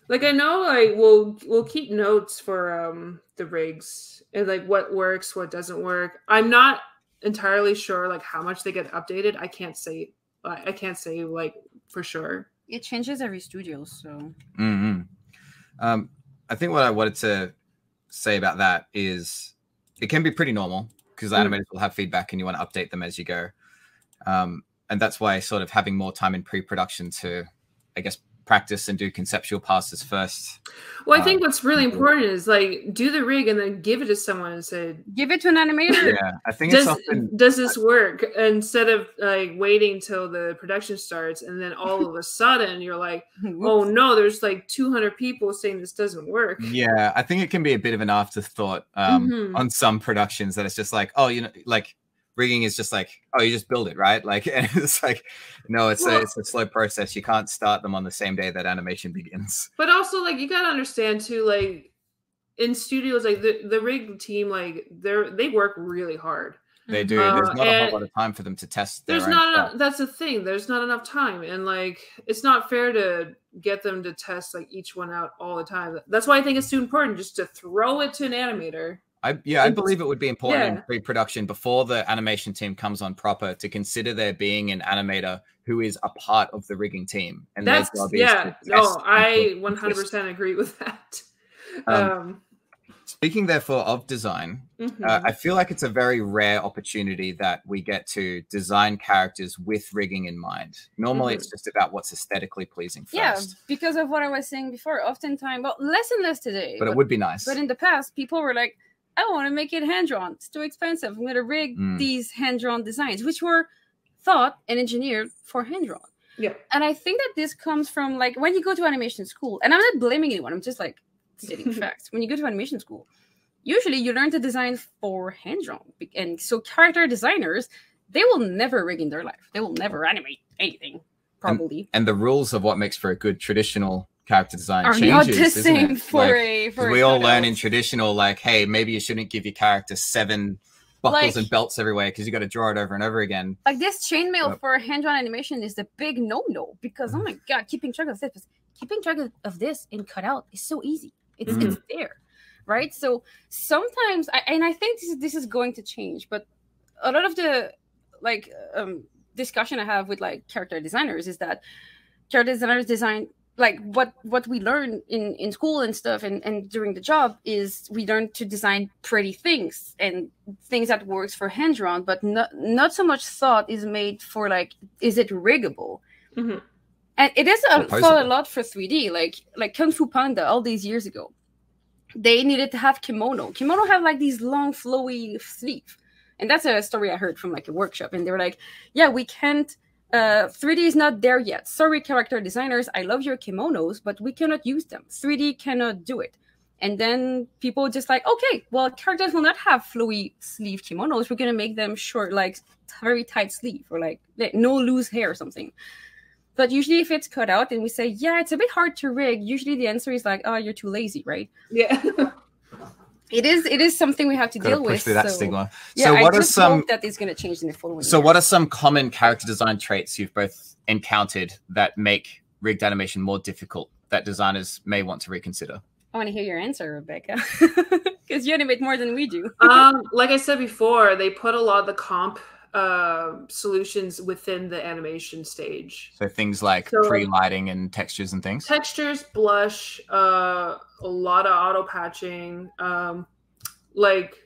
like i know like we'll we'll keep notes for um the rigs and like what works what doesn't work. I'm not entirely sure like how much they get updated. I can't say i I can't say like for sure. It changes every studio, so. Hmm Um, I think what I wanted to say about that is it can be pretty normal because Mm. animators will have feedback and you want to update them as you go. Um, and that's why sort of having more time in pre-production to, I guess, practice and do conceptual passes first. well i Uh, think what's really important is like do the rig and then give it to someone and say give it to an animator. Yeah, I think it's does often does this work instead of like waiting till the production starts and then all of a sudden you're like oh no there's like 200 people saying this doesn't work Yeah, I think it can be a bit of an afterthought um, Mhm. on some productions that it's just like, oh, you know, like rigging is just like, oh, you just build it, right? Like, and it's like, no, it's a it's a slow process. You can't start them on the same day that animation begins. but also like you gotta understand too like in studios like the, the rig team like they're they work really hard They do. Uh, There's not a whole lot of time for them to test. Their there's own not enough that's the thing there's not enough time and like it's not fair to get them to test like each one out all the time that's why i think it's too important just to throw it to an animator I yeah, I believe it would be important in pre-production before the animation team comes on proper to consider there being an animator who is a part of the rigging team. And That's yeah. No, I 100% agree with that. Um, Um, Speaking therefore of design, mhm. Uh, I feel like it's a very rare opportunity that we get to design characters with rigging in mind. Normally, it's just about what's aesthetically pleasing first, yeah, because of what I was saying before. Oftentimes, well, less and less today. but it would be nice. But in the past, people were like, I want to make it hand drawn. It's too expensive. I'm going to rig Mm. these hand drawn designs, which were thought and engineered for hand drawn. Yeah. And I think that this comes from like when you go to animation school, and I'm not blaming anyone, I'm just like stating facts. When you go to animation school, usually you learn to design for hand drawn. And so character designers, they will never rig in their life. They will never animate anything, probably. and the rules of what makes for a good traditional character design are changes. not the isn't same it? for Like, a for we all learn cutout. in traditional, like, hey, maybe you shouldn't give your character seven buckles Like- and belts everywhere because you got to draw it over and over again. like this chainmail Yep. for hand-drawn animation is the big no-no because oh my god keeping track of this keeping track of, this in cutout is so easy it's Mhm. it's there right so sometimes I, and i think this is, this is going to change but a lot of the like um discussion i have with like character designers is that character designers design like what what we learn in in school and stuff and and during the job is we learn to design pretty things and things that works for hand drawn but not not so much thought is made for like is it riggable? Mhm. and it is a Or thought a lot for 3d like like kung fu panda all these years ago. They needed to have kimono. Kimono have like these long flowy sleeve. And that's a story i heard from like a workshop and they were like yeah we can't uh 3d is not there yet. Sorry character designers i love your kimonos but we cannot use them. 3d cannot do it. And then people just like okay well characters will not have flowy sleeve kimonos. We're gonna make them short like very tight sleeve or like like, no loose hair or something. But usually, if it's cut out and we say, yeah, it's a bit hard to rig, usually the answer is like, oh, you're too lazy, right? Yeah. It is. It is something we have to Gotta deal push with. through that so, stigma. Yeah, so, what I are just some? hope that going to change in the following. So, what are some common character design traits you've both encountered that make rigged animation more difficult that designers may want to reconsider? I want to hear your answer, Rebecca, because you animate more than we do. um, like I said before, they put a lot of the comp uh, solutions within the animation stage. So things like So- pre-lighting and textures and things. Textures, blush, uh, a lot of auto patching. Um, like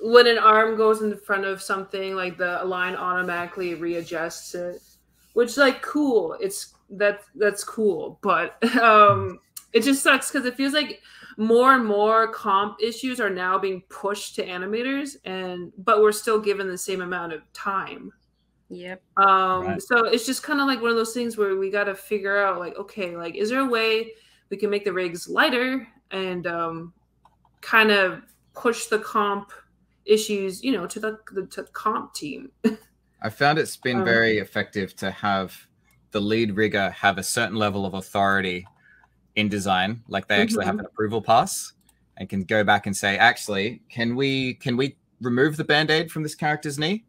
when an arm goes in front of something, like the line automatically readjusts it, which like cool. It's that that's cool, but um, it just sucks because it feels like more and more comp issues are now being pushed to animators, and but we're still given the same amount of time. Yep. Um, Right. so it's just kind of like one of those things where we got to figure out, like, okay, like, is there a way we can make the rigs lighter and um, kind of push the comp issues, you know, to the, the to the comp team? I found it's been Um, very effective to have the lead rigger have a certain level of authority in design, like they actually have Mhm. an approval pass and can go back and say, actually, can we can we remove the band-aid from this character's knee?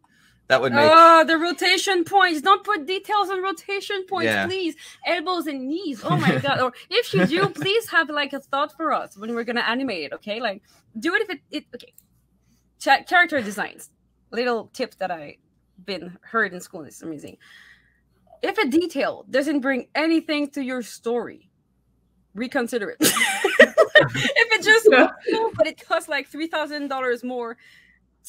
That would make Oh, the rotation points. Don't put details on rotation points, Yeah. please. Elbows and knees. Oh my god. Or if you do, please have like a thought for us when we're gonna animate it. Okay, like do it if it. it okay. Cha- character designs. Little tip that I been heard in school. It's amazing. If a detail doesn't bring anything to your story, reconsider it. if it just Yeah. cool, but it costs like three thousand dollars more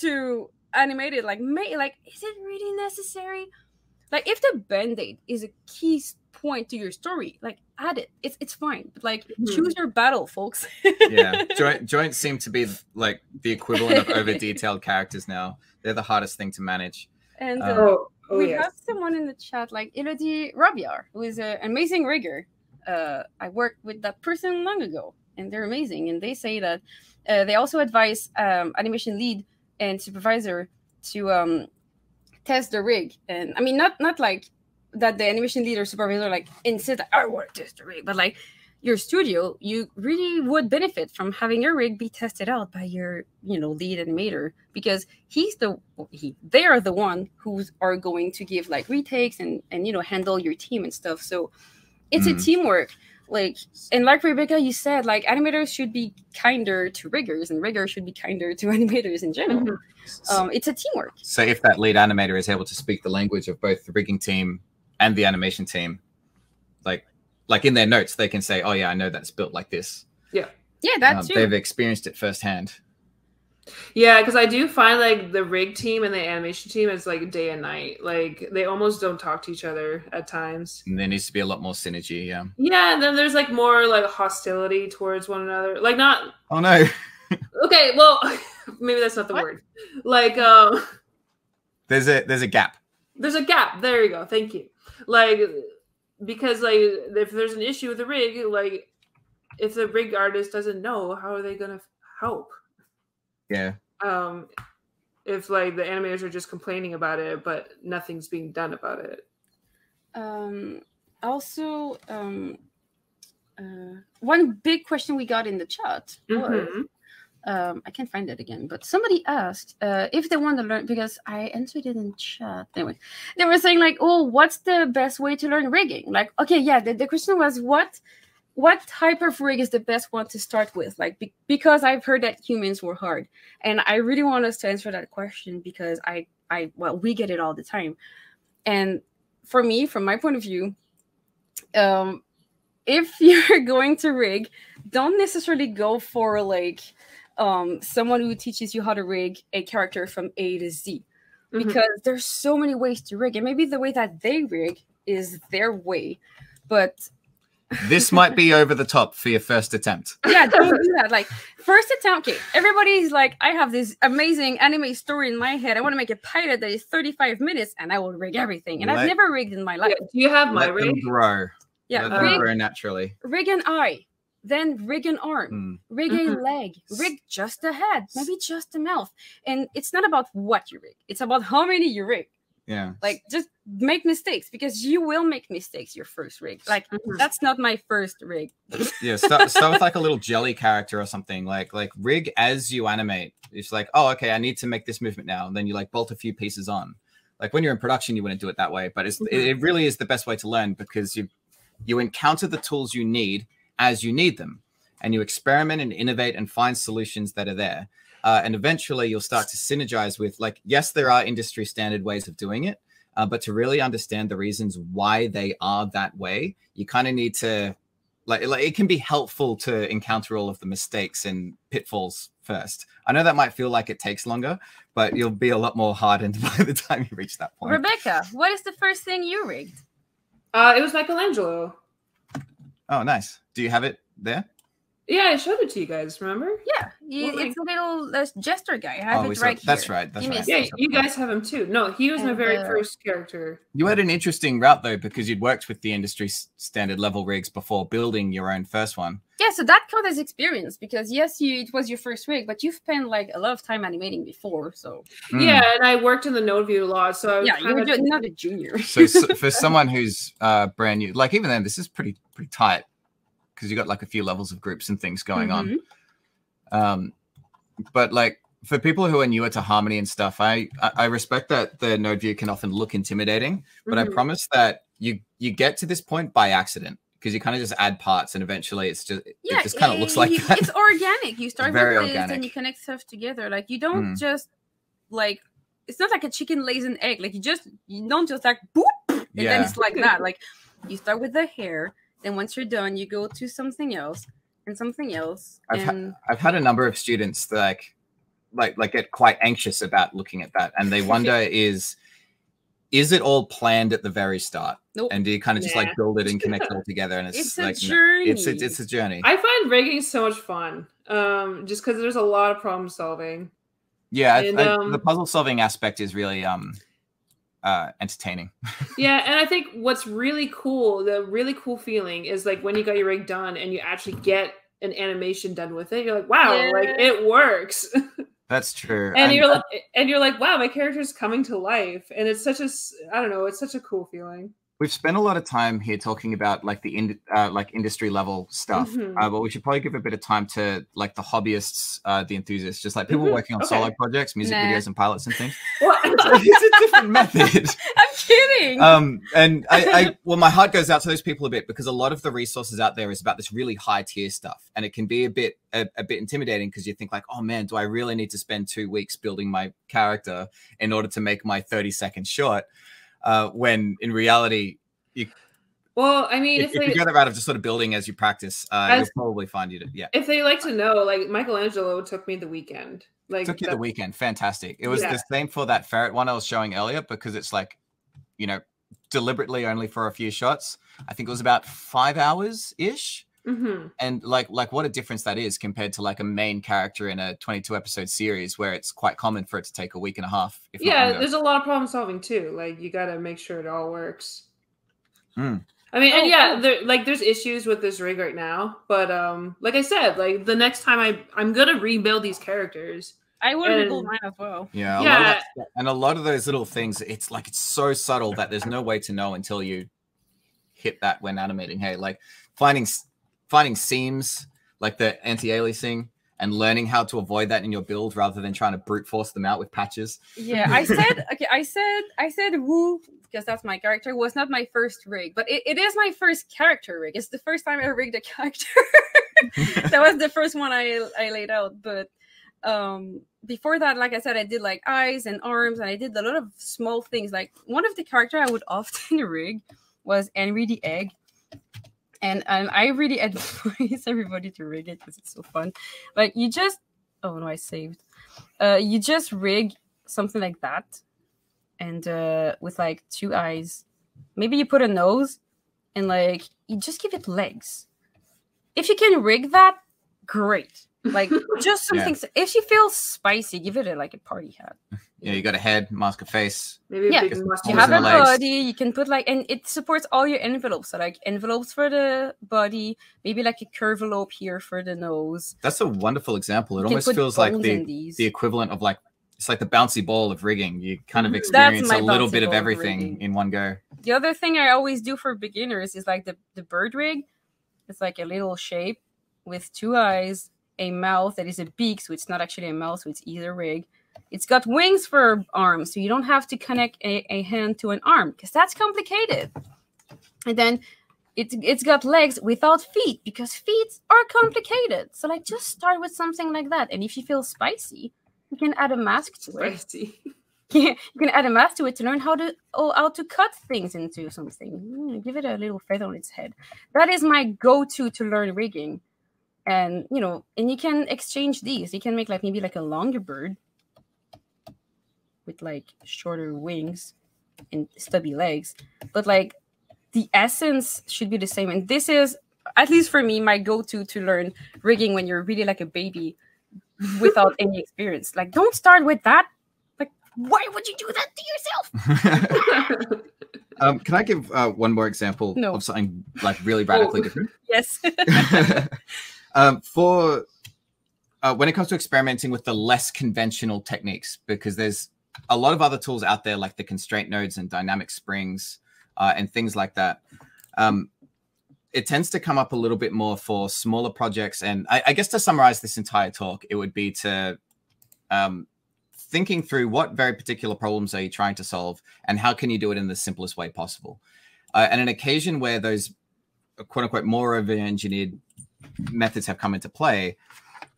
to animate it, like may like is it really necessary? Like if the band-aid is a key point to your story, like add it. It's it's fine. But like Mhm. choose your battle, folks. yeah. Joint, joints seem to be like the equivalent of over detailed characters now. They're the hardest thing to manage. And Um, uh, Oh, oh we yes. have someone in the chat like Elodie Rabiar, who is an amazing rigger. Uh, I worked with that person long ago, and they're amazing. And they say that uh, they also advise um, animation lead and supervisor to um, test the rig. And I mean, not not like that the animation lead or supervisor like insist I want to test the rig, but like your studio, you really would benefit from having your rig be tested out by your, you know, lead animator because he's the he they are the one who are going to give like retakes and and you know handle your team and stuff. So it's a Mm. teamwork. Like and like Rebecca, you said like animators should be kinder to riggers and riggers should be kinder to animators in general. Mhm. Um, it's a teamwork. So if that lead animator is able to speak the language of both the rigging team and the animation team, like like in their notes, they can say, "Oh yeah, I know that's built like this." Yeah, that Um, too. they've experienced it firsthand. Yeah, because I do find like the rig team and the animation team is like day and night. Like they almost don't talk to each other at times. And there needs to be a lot more synergy. Yeah. Yeah, and then there's like more like hostility towards one another. Like not Oh no. okay, well maybe that's not the What? word. Like um There's a there's a gap. there's a gap. There you go. Thank you. Like because like if there's an issue with the rig, like if the rig artist doesn't know, how are they gonna help? Yeah. Um if like the animators are just complaining about it, but nothing's being done about it. um also um uh, one big question we got in the chat was, Mhm. um, I can't find it again, but somebody asked uh, if they want to learn because I answered it in chat. Anyway, they were saying like, "Oh, what's the best way to learn rigging?" Like, okay, yeah, the, the question was what what type of rig is the best one to start with? Like, be- because I've heard that humans were hard, and I really want us to answer that question because I I well we get it all the time, and for me, from my point of view, um, if you're going to rig, don't necessarily go for like um someone who teaches you how to rig a character from A to Z Mhm. because there's so many ways to rig and maybe the way that they rig is their way but This might be over the top for your first attempt. yeah don't do that like first attempt okay everybody's like i have this amazing anime story in my head i want to make a pilot that is 35 minutes and i will rig everything and i've never rigged in my life Do you have my Let them rig? grow. yeah Let them rig, grow naturally. rig an eye then rig an arm Mm. rig a Mhm. leg, rig just a head, maybe just a mouth. And it's not about what you rig, it's about how many you rig. Yeah. Like just make mistakes because you will make mistakes your first rig. Like Mhm. that's not my first rig. yeah start, start with like a little jelly character or something like like rig as you animate it's like oh okay i need to make this movement now and then you like bolt a few pieces on like when you're in production you wouldn't do it that way but it's it, Mhm. it really is the best way to learn because you you encounter the tools you need as you need them and you experiment and innovate and find solutions that are there uh, and eventually you'll start to synergize with like yes there are industry standard ways of doing it uh, but to really understand the reasons why they are that way you kind of need to like, like it can be helpful to encounter all of the mistakes and pitfalls first. I know that might feel like it takes longer, but you'll be a lot more hardened by the time you reach that point. Rebecca, what is the first thing you rigged? Uh, it was Michelangelo. Oh, nice. Do you have it there? Yeah, I showed it to you guys. Remember? Yeah, you, Well, it's a little uh, jester guy. I have oh, it we saw- right here. that's right. That's Give me a right. Yeah, you guys have him too. No, he was my very uh, first character. You had an interesting route though, because you'd worked with the industry standard level rigs before building your own first one. Yeah, so that counts as experience because yes, you it was your first rig, but you've spent like a lot of time animating before. So Mm. Yeah, and I worked in the node view a lot, so I was yeah, you kind were not a junior. So, s for someone who's uh, brand new, like even then, this is pretty pretty tight because you got like a few levels of groups and things going on. Mhm. Um, but like for people who are newer to Harmony and stuff, I I I respect that the node view can often look intimidating, but I Mhm. promise that you you get to this point by accident because you kind of just add parts and eventually it's just Yeah, it just kind of looks like it- that. It's organic. You start very with this and you connect stuff together. Like you don't Mm. just like it's not like a chicken lays an egg. Like you just you don't just like boop and then it's like that. Like you start with the hair, then once you're done, you go to something else and something else. I've, ha- and I've had a number of students that like like like get quite anxious about looking at that and they wonder is is it all planned at the very start Nope. and do you kind of just Nah. like build it and connect it all together and it's, it's a like no, journey. it's, it's it's a journey I find rigging so much fun. Um, just because there's a lot of problem solving. yeah I- and, I- um, the puzzle solving aspect is really um uh entertaining Yeah, and I think what's really cool, the really cool feeling is like when you got your rig done and you actually get an animation done with it. You're like, wow, like it works. that's true and And you're like, and you're like, wow, my character's coming to life, and it's such a, I don't know, it's such a cool feeling. We've spent a lot of time here talking about like the ind- uh, like industry level stuff Mhm. uh, but we should probably give a bit of time to like the hobbyists uh the enthusiasts just like people Mhm, working on okay. solo projects music Nah. videos and pilots and things it's a different method I'm kidding. um and I, I well my heart goes out to those people a bit because a lot of the resources out there is about this really high tier stuff and it can be a bit a, a bit intimidating because you think like oh man do i really need to spend two weeks building my character in order to make my 30 second short uh when in reality you, well, I mean, if, if, if they you go the route of just sort of building as you practice uh As- you'll probably find you to yeah. if they like to know, like Michelangelo took me the weekend. Like took you the weekend. Fantastic. It was Yeah. the same for that ferret one i was showing earlier because it's like you know deliberately only for a few shots. I think it was about five hours ish Mhm. and like like what a difference that is compared to like a main character in a 22 episode series where it's quite common for it to take a week and a half if yeah there's a lot of problem solving too like you got to make sure it all works Mm. i mean Oh, and yeah cool. there, like there's issues with this rig right now but um like i said like the next time i i'm gonna rebuild these characters I would and- rebuild mine as well. yeah, a lot Yeah. that and a lot of those little things it's like it's so subtle that there's no way to know until you hit that when animating hey like finding s- finding seams like the anti-aliasing and learning how to avoid that in your build rather than trying to brute force them out with patches Yeah, I said okay. I said I said woo because that's my character. Was not my first rig, but it, it is my first character rig. It's the first time I rigged a character. that was the first one I I laid out. But um before that, like I said, I did like eyes and arms, and I did a lot of small things. Like one of the character I would often rig was Henry the Egg. And um, I really advise everybody to rig it because it's so fun. Like you just oh no, I saved. Uh, you just rig something like that, and uh, with like two eyes. Maybe you put a nose, and like you just give it legs. If you can rig that, great. Like just Yeah. something. If she feels spicy, give it a, like a party hat. yeah you got a head mask a face maybe Yeah. big You have a legs. body. You can put like, and it supports all your envelopes. So like envelopes for the body, maybe like a curvelope here for the nose. that's a wonderful example it You almost feels like the the equivalent of like it's like the bouncy ball of rigging. You kind of mm-hmm. experience a little bit of ball of everything in one go. The other thing I always do for beginners is like the, the bird rig. It's like a little shape with two eyes, a mouth that is a beak, so it's not actually a mouth, so it's either rig. It's got wings for arms, so you don't have to connect a, a hand to an arm because that's complicated. And then it's it's got legs without feet because feet are complicated. So like just start with something like that. And if you feel spicy, you can add a mask to it Spicy. you can add a mask to it to learn how to oh, how to cut things into something. Mm, give it a little feather on its head. That is my go-to to learn rigging, and you know, and you can exchange these. You can make like maybe like a longer bird with like shorter wings and stubby legs, but like the essence should be the same. And this is at least for me my go-to to learn rigging when you're really like a baby without any experience. Like, don't start with that. Like, why would you do that to yourself? um, can I give uh, one more example No. of something like really radically Oh. different? Yes. Um, for uh, when it comes to experimenting with the less conventional techniques, because there's a lot of other tools out there like the constraint nodes and dynamic springs uh, and things like that. Um, it tends to come up a little bit more for smaller projects. And I, I guess to summarize this entire talk, it would be to um, thinking through what very particular problems are you trying to solve and how can you do it in the simplest way possible. Uh, and an occasion where those quote unquote more over engineered methods have come into play.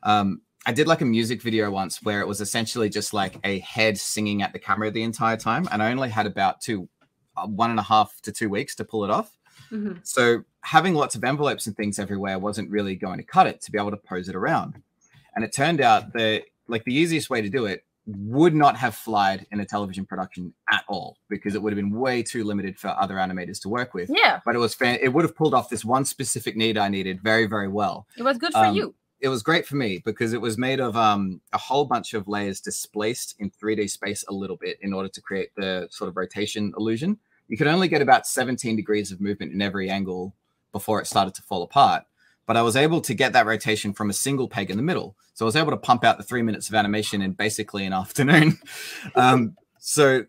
Um, I did like a music video once where it was essentially just like a head singing at the camera the entire time, and I only had about two, uh, one and a half to two weeks to pull it off. Mhm. So having lots of envelopes and things everywhere wasn't really going to cut it to be able to pose it around. And it turned out that like the easiest way to do it would not have flied in a television production at all because it would have been way too limited for other animators to work with. yeah, But it was fan- it would have pulled off this one specific need I needed very very well it was good for Um, you. it was great for me because it was made of um, a whole bunch of layers displaced in 3D space a little bit in order to create the sort of rotation illusion. You could only get about 17 degrees of movement in every angle before it started to fall apart. But I was able to get that rotation from a single peg in the middle. So I was able to pump out the three minutes of animation in basically an afternoon. um, so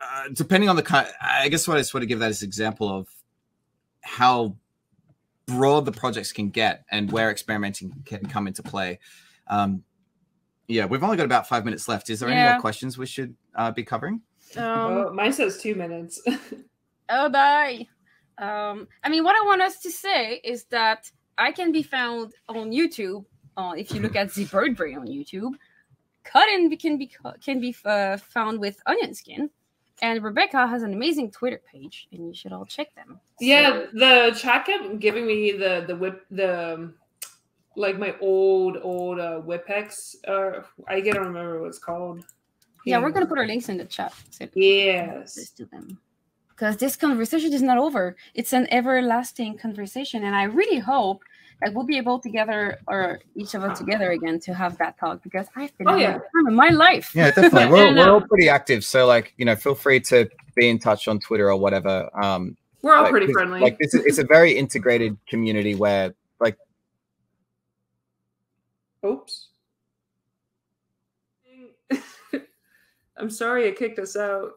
uh, depending on the kind, I guess what I just want to give that as an example of how broad the projects can get and where experimenting can come into play. Um, yeah, we've only got about five minutes left. Is there any Yeah. more questions we should uh, be covering? Um, oh, mine says two minutes. oh, bye. Um, I mean, what I want us to say is that I can be found on YouTube. Uh, if you look at the Bird Brain on YouTube, Colin can be can be uh, found with Onion Skin, and Rebecca has an amazing Twitter page, and you should all check them. yeah, the chat kept giving me the the whip the um, like my old old uh, Whipex. Uh, I can't remember what it's called. Yeah, we're gonna put our links in the chat. So Yes. to them. Because this conversation is not over. It's an everlasting conversation. And I really hope that we'll be able together or each of us together again to have that talk because I've been Oh, having yeah. the time of my life. Yeah, definitely. We're, And, we're all um, pretty active. So, like, you know, feel free to be in touch on Twitter or whatever. Um, We're all like, pretty 'cause, friendly. Like, this is, it's a very integrated community where, like, Oops. I'm sorry it kicked us out.